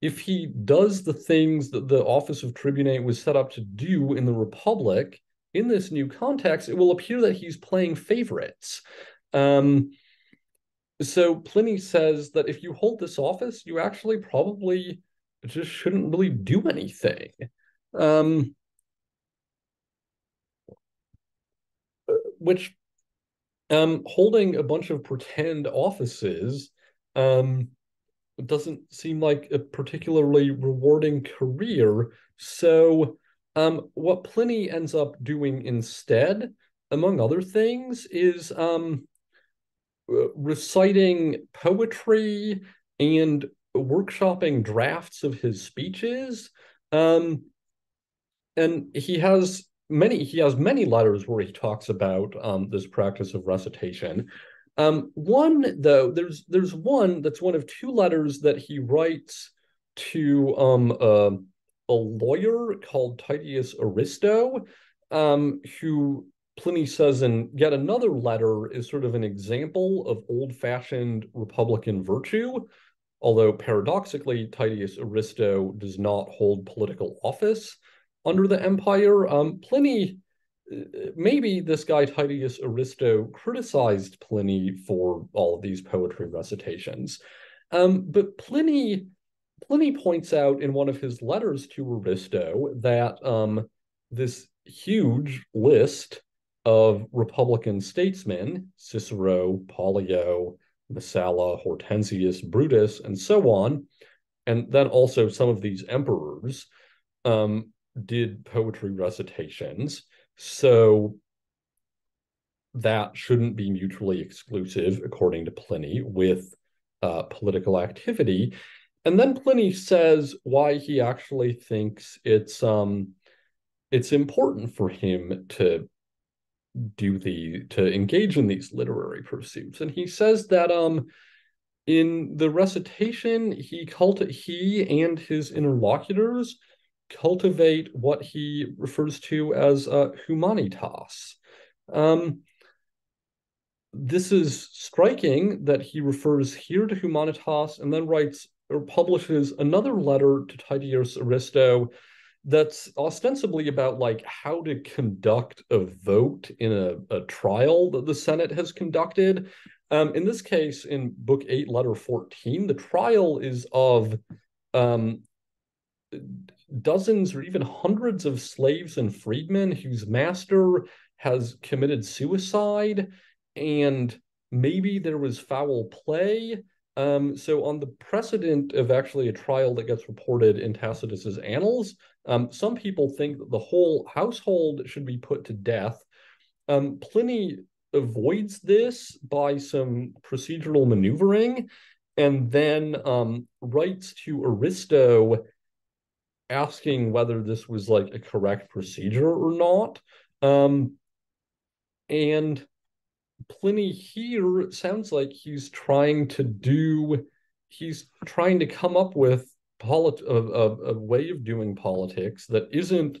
if he does the things that the office of tribunate was set up to do in the Republic in this new context, it will appear that he's playing favorites. Um, so Pliny says that if you hold this office, you actually probably just shouldn't really do anything. Um, which um, holding a bunch of pretend offices um, doesn't seem like a particularly rewarding career. So, um, what Pliny ends up doing instead, among other things, is um, reciting poetry and workshopping drafts of his speeches. Um, and he has many he has many letters where he talks about um, this practice of recitation. Um, one though, there's there's one that's one of two letters that he writes to um, uh, a lawyer called Titius Aristo, um, who Pliny says in yet another letter is sort of an example of old-fashioned republican virtue, although paradoxically, Titius Aristo does not hold political office under the empire. Um, Pliny, uh, maybe this guy Titius Aristo criticized Pliny for all of these poetry recitations. Um, but Pliny Pliny points out in one of his letters to Aristo that um, this huge list of Republican statesmen, Cicero, Pollio, Messala, Hortensius, Brutus, and so on, and then also some of these emperors um, did poetry recitations. So that shouldn't be mutually exclusive, according to Pliny, with uh, political activity. And then Pliny says why he actually thinks it's um it's important for him to do the to engage in these literary pursuits. And he says that um in the recitation he cult he and his interlocutors cultivate what he refers to as uh, humanitas. Um, this is striking that he refers here to humanitas and then writes publishes another letter to Titius Aristo that's ostensibly about like how to conduct a vote in a, a trial that the Senate has conducted. Um, in this case, in Book 8, Letter 14, the trial is of um, dozens or even hundreds of slaves and freedmen whose master has committed suicide, and maybe there was foul play. Um, so, on the precedent of actually a trial that gets reported in Tacitus's annals, um, some people think that the whole household should be put to death. Um, Pliny avoids this by some procedural maneuvering and then um, writes to Aristo asking whether this was like a correct procedure or not. Um, and Pliny here sounds like he's trying to do, he's trying to come up with polit- a, a, a way of doing politics that isn't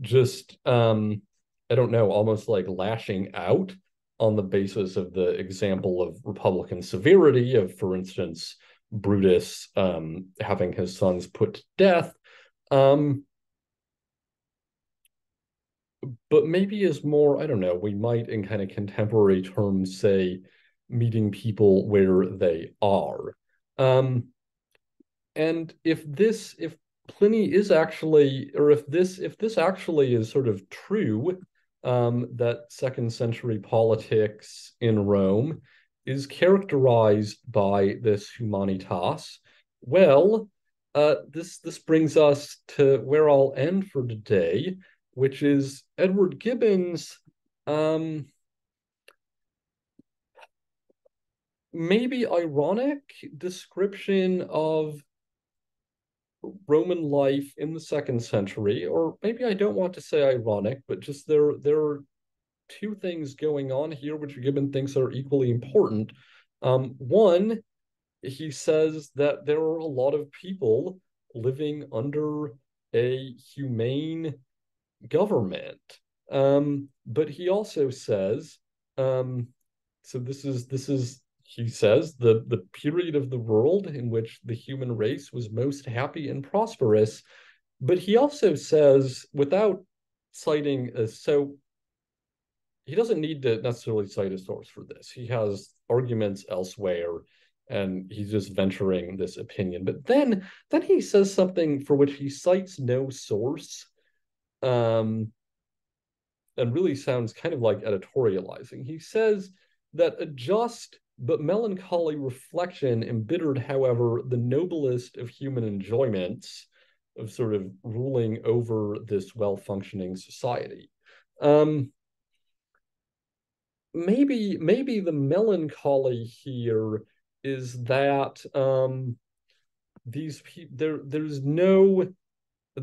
just, um, I don't know, almost like lashing out on the basis of the example of Republican severity of, for instance, Brutus um, having his sons put to death. Um, but maybe is more, I don't know, we might in kind of contemporary terms say meeting people where they are. Um, and if this, if Pliny is actually, or if this, if this actually is sort of true, um, that second century politics in Rome is characterized by this humanitas, well, uh, this this brings us to where I'll end for today, which is Edward Gibbon's um, maybe ironic description of Roman life in the second century, or maybe I don't want to say ironic, but just there there are two things going on here which Gibbon thinks are equally important. Um, one, he says that there are a lot of people living under a humane government. Um, but he also says, um, so this is this is he says the the period of the world in which the human race was most happy and prosperous. But he also says, without citing so he doesn't need to necessarily cite a source for this. He has arguments elsewhere and he's just venturing this opinion. But then then he says something for which he cites no source um, and really sounds kind of like editorializing. He says that a just but melancholy reflection embittered, however, the noblest of human enjoyments of sort of ruling over this well functioning society. Um, maybe maybe the melancholy here is that um, these people there there's no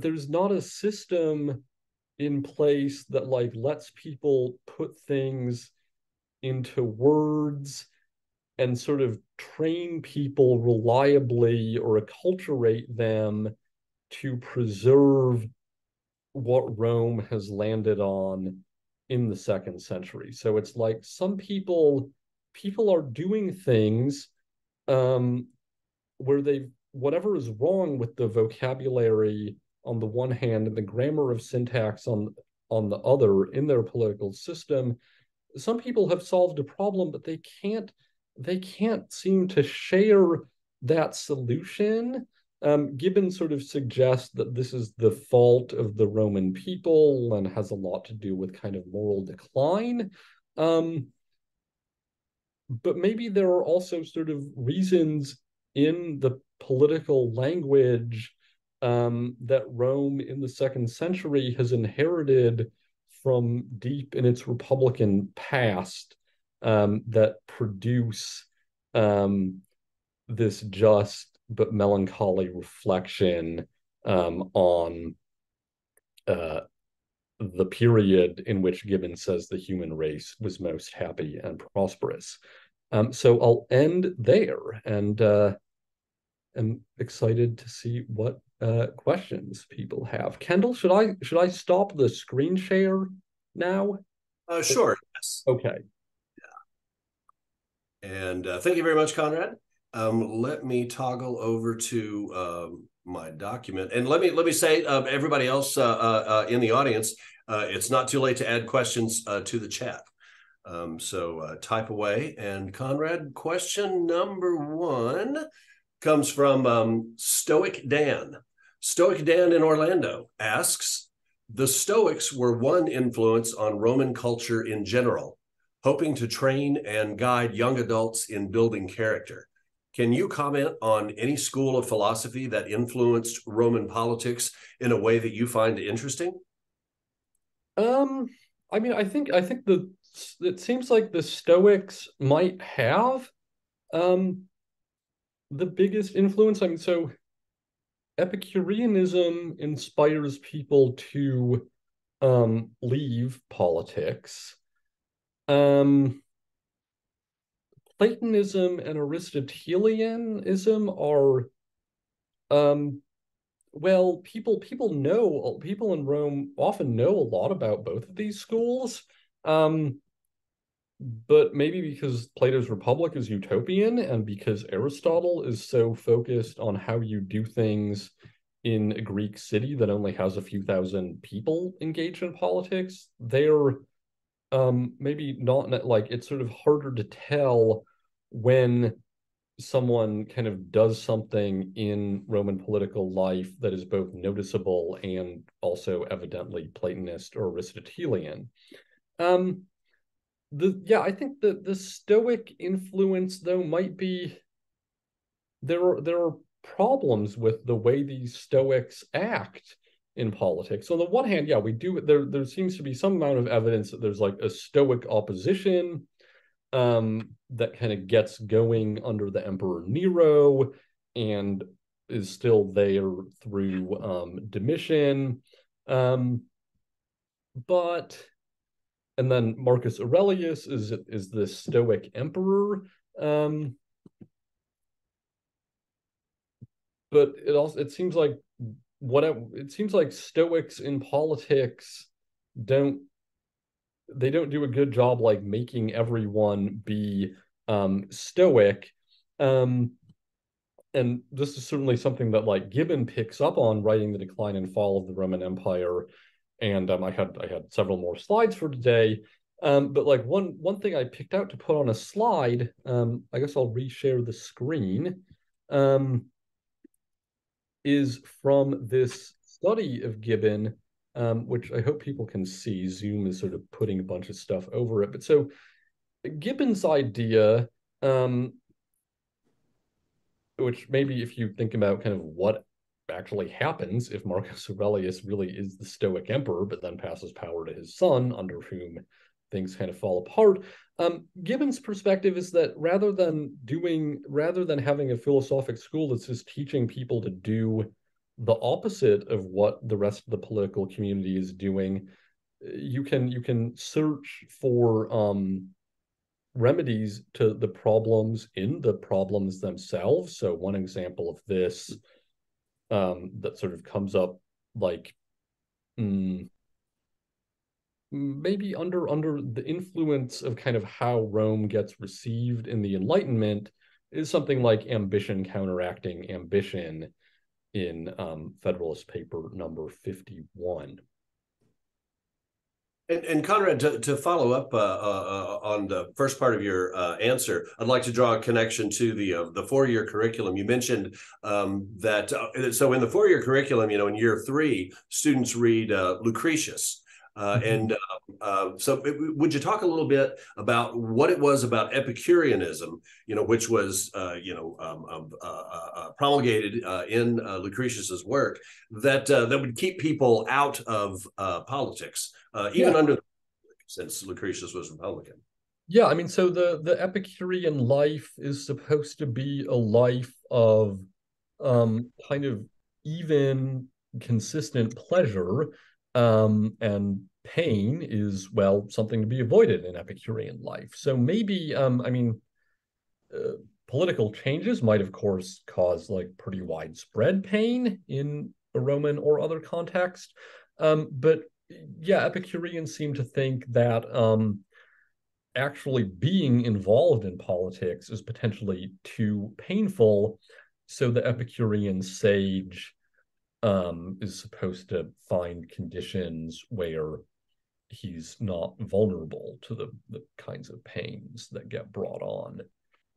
there's not a system in place that like lets people put things into words and sort of train people reliably or acculturate them to preserve what Rome has landed on in the second century. So it's like some people people are doing things um, where they whatever is wrong with the vocabulary on the one hand and the grammar of syntax on on the other in their political system some people have solved a problem but they can't they can't seem to share that solution um, Gibbon sort of suggests that this is the fault of the Roman people and has a lot to do with kind of moral decline. Um, but maybe there are also sort of reasons in the political language um, that Rome in the second century has inherited from deep in its republican past um, that produce um, this just but melancholy reflection um, on uh, the period in which Gibbon says the human race was most happy and prosperous. Um, so I'll end there and uh, am excited to see what uh, questions people have. Kendall, should I should I stop the screen share now? Uh, sure. Yes. Okay. Yeah. And uh, thank you very much, Conrad. Um, let me toggle over to um, my document, and let me let me say, uh, everybody else uh, uh, uh in the audience, uh, it's not too late to add questions uh, to the chat. Um, so type away. And Conrad, question number one comes from um, Stoic Dan. Stoic Dan in Orlando asks, the Stoics were one influence on Roman culture in general, hoping to train and guide young adults in building character. Can you comment on any school of philosophy that influenced Roman politics in a way that you find interesting? Um, I mean, I think I think the it seems like the Stoics might have um the biggest influence. I mean, so Epicureanism inspires people to um leave politics. Um Platonism and Aristotelianism are um well people people know people in Rome often know a lot about both of these schools um but maybe because Plato's Republic is utopian and because Aristotle is so focused on how you do things in a Greek city that only has a few thousand people engaged in politics, they're um, maybe not like it's sort of harder to tell when someone kind of does something in Roman political life that is both noticeable and also evidently Platonist or Aristotelian. Um, the yeah, I think the the Stoic influence though might be there are there are problems with the way these Stoics act in politics. So on the one hand, yeah, we do there there seems to be some amount of evidence that there's like a Stoic opposition um, that kind of gets going under the Emperor Nero and is still there through um, Domitian. Um, but and then Marcus Aurelius is is the Stoic emperor. Um, but it also it seems like what it, it seems like Stoics in politics don't they don't do a good job like making everyone be um, stoic um, and this is certainly something that like gibbon picks up on writing the decline and fall of the roman empire and um, i had i had several more slides for today um, but like one one thing i picked out to put on a slide um, i guess i'll reshare the screen um, is from this study of gibbon um, which I hope people can see. Zoom is sort of putting a bunch of stuff over it. But so Gibbon's idea, um, which maybe if you think about kind of what actually happens if Marcus Aurelius really is the Stoic emperor, but then passes power to his son, under whom things kind of fall apart. Um, Gibbon's perspective is that rather than doing, rather than having a philosophic school that's just teaching people to do the opposite of what the rest of the political community is doing. You can you can search for um, remedies to the problems in the problems themselves. So one example of this um, that sort of comes up like mm, maybe under under the influence of kind of how Rome gets received in the Enlightenment is something like ambition counteracting ambition in um, Federalist Paper number 51. And, and Conrad, to, to follow up uh, uh, uh, on the first part of your uh, answer, I'd like to draw a connection to the uh, the four year curriculum. You mentioned um, that uh, so in the four year curriculum, you know, in year three, students read Lucretius, uh, mm-hmm. And uh, uh, so, would you talk a little bit about what it was about Epicureanism, you know, which was, uh, you know, um, um promulgated in Lucretius's work that that would keep people out of politics, even yeah. under, since Lucretius was Republican. Yeah, I mean, so the the Epicurean life is supposed to be a life of um, kind of even, consistent pleasure um, and pain is, well, something to be avoided in Epicurean life. So maybe, um, I mean, uh, political changes might, of course, cause like pretty widespread pain in a Roman or other context. Um, but yeah, Epicureans seem to think that um, actually being involved in politics is potentially too painful. So the Epicurean sage um, is supposed to find conditions where he's not vulnerable to the, the kinds of pains that get brought on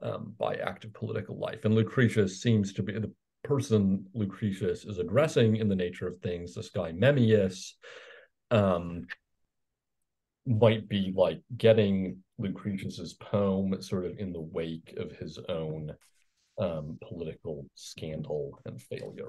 um, by active political life. And Lucretius seems to be the person Lucretius is addressing in the nature of things, this guy Memmius, um, might be like getting Lucretius's poem sort of in the wake of his own um, political scandal and failure.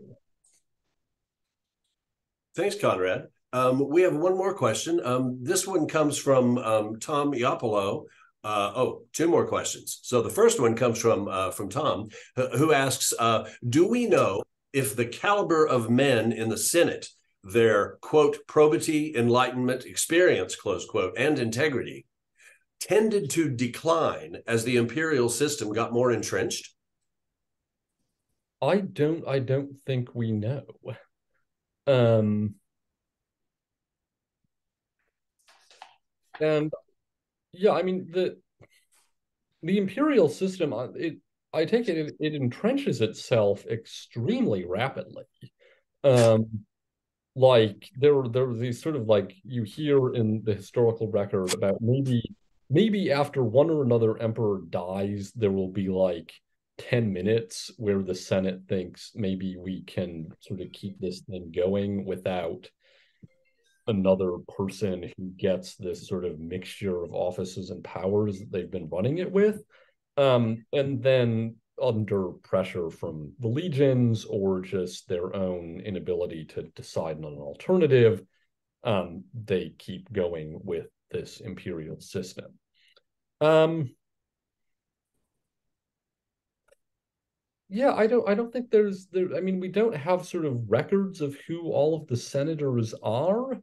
Thanks, Conrad. Um, we have one more question. Um, this one comes from um, Tom Iapolo. Uh, oh, two more questions. So the first one comes from uh, from Tom, who asks, uh, "Do we know if the caliber of men in the Senate, their quote probity, enlightenment, experience close quote, and integrity, tended to decline as the imperial system got more entrenched?" I don't. I don't think we know. Um, and yeah, I mean the the imperial system. Uh, it I take it, it it, entrenches itself extremely rapidly. Um, like there there were these sort of like you hear in the historical record about maybe maybe after one or another emperor dies, there will be like 10 minutes where the Senate thinks maybe we can sort of keep this thing going without another person who gets this sort of mixture of offices and powers that they've been running it with. Um, and then under pressure from the legions or just their own inability to decide on an alternative, um, they keep going with this imperial system. Um, yeah i don't i don't think there's there i mean we don't have sort of records of who all of the senators are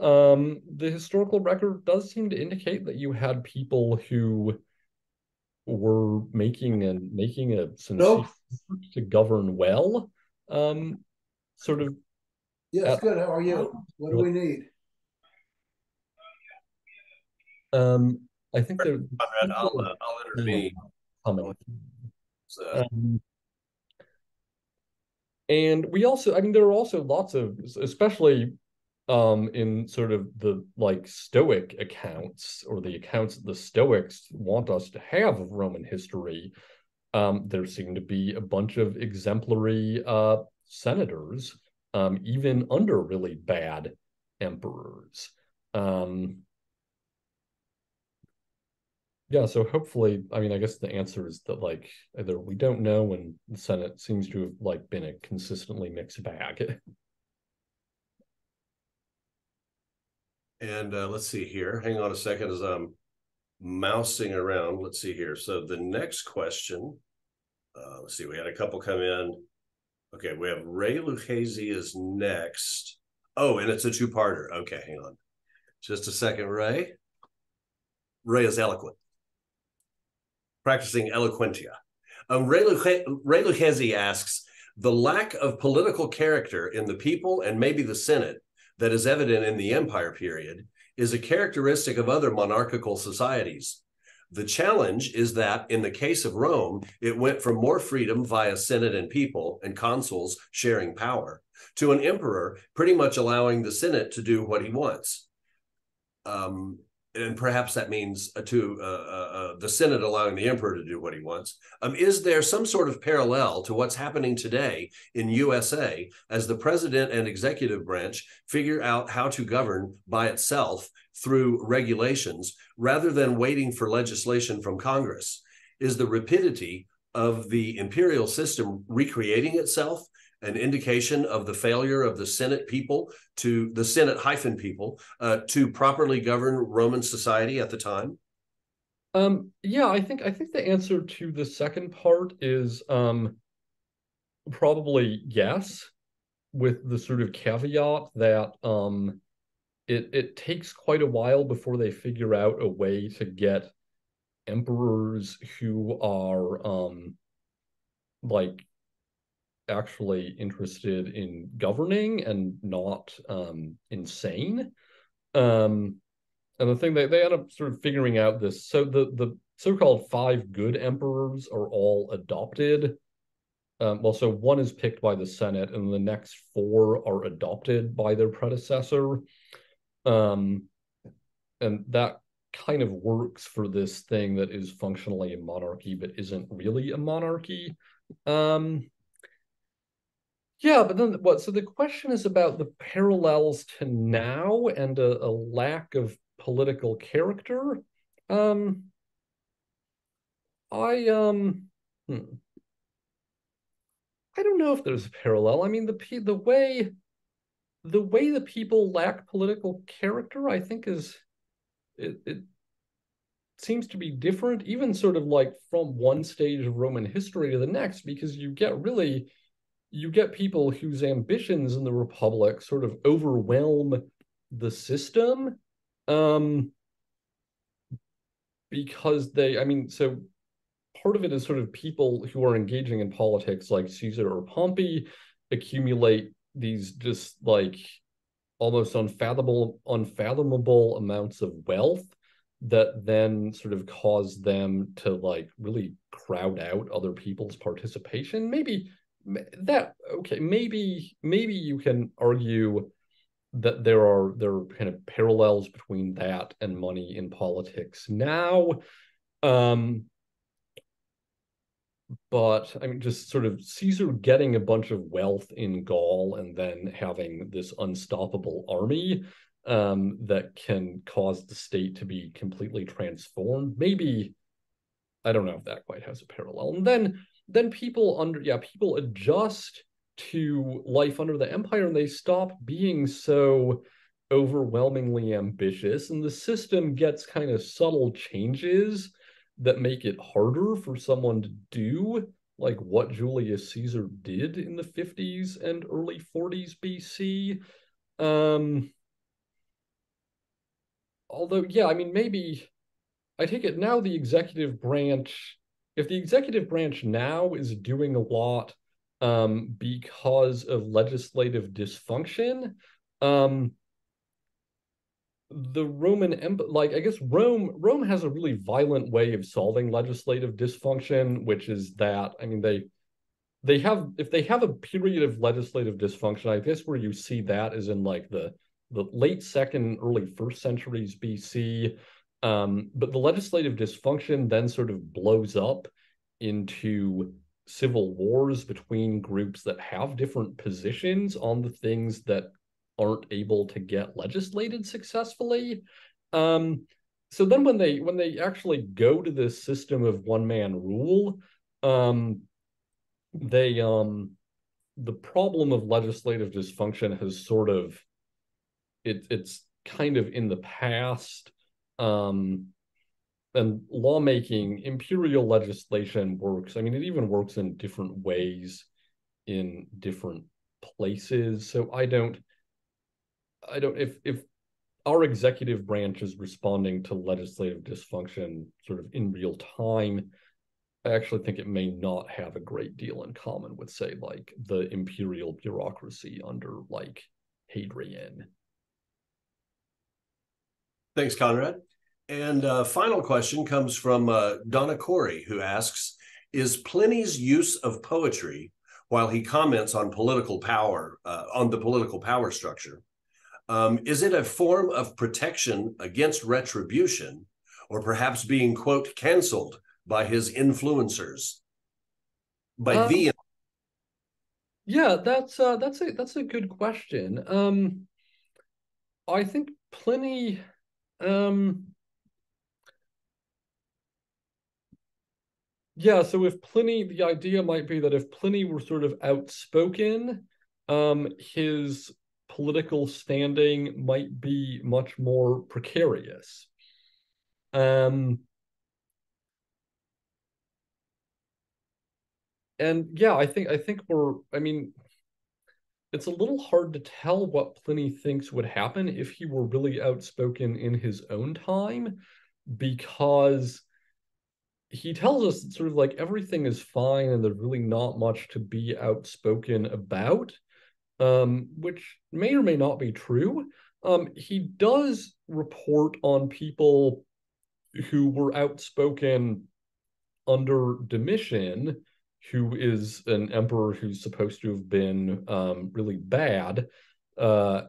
um the historical record does seem to indicate that you had people who were making and making a sincere nope. to govern well um sort of yes at, good. How are you? what do we need? Um i think there I'll, uh, I'll intervene. Coming. So. um, and we also i mean there are also lots of especially um in sort of the like stoic accounts or the accounts the stoics want us to have of roman history um there seem to be a bunch of exemplary uh senators um even under really bad emperors um yeah, so hopefully, I mean, I guess the answer is that like either we don't know, and the Senate seems to have like been a consistently mixed bag. And uh, let's see here. Hang on a second as I'm mousing around. Let's see here. So the next question, uh, let's see, we had a couple come in. Okay, we have Ray Lucchese is next. Oh, and it's a two-parter. Okay, hang on. Just a second, Ray. Ray is eloquent. Practicing eloquentia. Um, Ray, Luche- Ray Lucchese asks, the lack of political character in the people and maybe the Senate that is evident in the empire period is a characteristic of other monarchical societies. The challenge is that in the case of Rome, it went from more freedom via Senate and people and consuls sharing power to an emperor pretty much allowing the Senate to do what he wants. Um, and perhaps that means to uh, uh, uh, the Senate allowing the emperor to do what he wants. Um, is there some sort of parallel to what's happening today in USA as the president and executive branch figure out how to govern by itself through regulations rather than waiting for legislation from Congress? Is the rapidity of the imperial system recreating itself an indication of the failure of the Senate people to the Senate hyphen people uh, to properly govern Roman society at the time? Um, yeah, I think I think the answer to the second part is um, probably yes, with the sort of caveat that um, it it takes quite a while before they figure out a way to get emperors who are um, like actually interested in governing and not um, insane. Um, and the thing they, they end up sort of figuring out this. So the the so-called five good emperors are all adopted. Um, well, so one is picked by the Senate, and the next four are adopted by their predecessor. Um, and that kind of works for this thing that is functionally a monarchy but isn't really a monarchy. Um, yeah, but then what? So the question is about the parallels to now and a, a lack of political character. Um, I um, hmm. I don't know if there's a parallel. I mean, the the way the way the people lack political character, I think, is it, it seems to be different, even sort of like from one stage of Roman history to the next, because you get really you get people whose ambitions in the republic sort of overwhelm the system um because they i mean so part of it is sort of people who are engaging in politics like caesar or pompey accumulate these just like almost unfathomable unfathomable amounts of wealth that then sort of cause them to like really crowd out other people's participation. Maybe that okay maybe maybe you can argue that there are there are kind of parallels between that and money in politics now. Um but i mean just sort of caesar getting a bunch of wealth in gaul and then having this unstoppable army um that can cause the state to be completely transformed maybe i don't know if that quite has a parallel. And then then people under yeah people adjust to life under the empire and they stop being so overwhelmingly ambitious. And the system gets kind of subtle changes that make it harder for someone to do like what Julius Caesar did in the 50s and early 40s BC um although yeah i mean maybe i take it now the executive branch if the executive branch now is doing a lot um, because of legislative dysfunction, um, the Roman Empire, like I guess Rome, Rome has a really violent way of solving legislative dysfunction, which is that I mean they they have if they have a period of legislative dysfunction, I guess where you see that is in like the the late second, early first centuries BC. Um, but the legislative dysfunction then sort of blows up into civil wars between groups that have different positions on the things that aren't able to get legislated successfully. Um, so then when they when they actually go to this system of one man rule, um, they um, the problem of legislative dysfunction has sort of it, it's kind of in the past um, and lawmaking, imperial legislation works. I mean, it even works in different ways in different places. So I don't, I don't, if, if our executive branch is responding to legislative dysfunction sort of in real time, I actually think it may not have a great deal in common with, say, like the imperial bureaucracy under like Hadrian. Thanks, Conrad. And uh, final question comes from uh, Donna Corey, who asks Is Pliny's use of poetry, while he comments on political power, uh, on the political power structure, um, is it a form of protection against retribution, or perhaps being, quote, canceled by his influencers? By um, the yeah, that's uh, that's a that's a good question. Um, I think Pliny um Yeah, so if Pliny, the idea might be that if Pliny were sort of outspoken, um, his political standing might be much more precarious. Um, and yeah, I think I think we're. I mean, it's a little hard to tell what Pliny thinks would happen if he were really outspoken in his own time, because he tells us that sort of like everything is fine and there's really not much to be outspoken about, um, which may or may not be true. Um, he does report on people who were outspoken under Domitian, who is an emperor who's supposed to have been um, really bad, uh,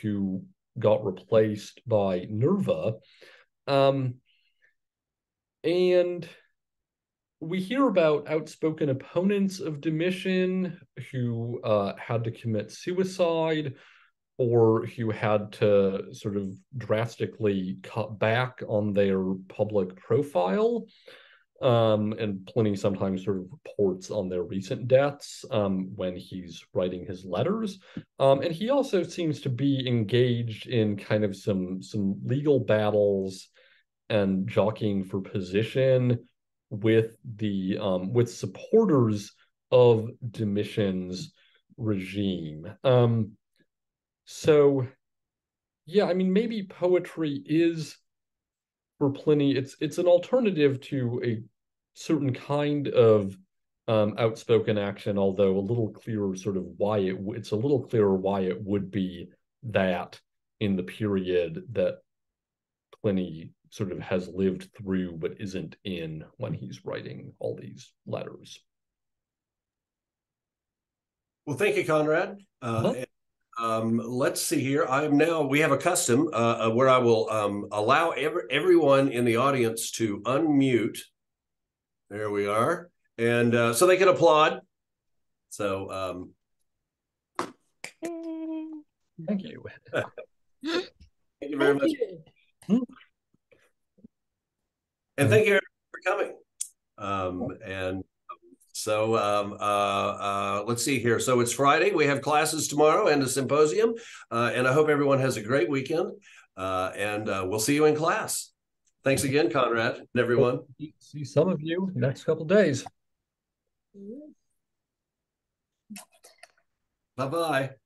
who got replaced by Nerva. Um, and we hear about outspoken opponents of Domitian who uh, had to commit suicide or who had to sort of drastically cut back on their public profile. Um, and Pliny sometimes sort of reports on their recent deaths um, when he's writing his letters. Um, and he also seems to be engaged in kind of some some legal battles and jockeying for position with the um, with supporters of Domitian's regime. Um, so, yeah, I mean, maybe poetry is for Pliny. It's it's an alternative to a certain kind of um, outspoken action, although a little clearer, sort of why it. It's a little clearer why it would be that in the period that Pliny sort of has lived through but isn't in when he's writing all these letters. Well, thank you, Conrad. Uh? Um, let's see here. I'm now, we have a custom uh, uh, where I will um, allow every, everyone in the audience to unmute. There we are. And uh, so they can applaud. So, um, thank you. thank you very much. And thank you for coming. Um, and so um, uh, uh, let's see here. So it's Friday. We have classes tomorrow and a symposium. Uh, and I hope everyone has a great weekend. Uh, and uh, we'll see you in class. Thanks again, Conrad and everyone. See some of you next couple days. Bye bye.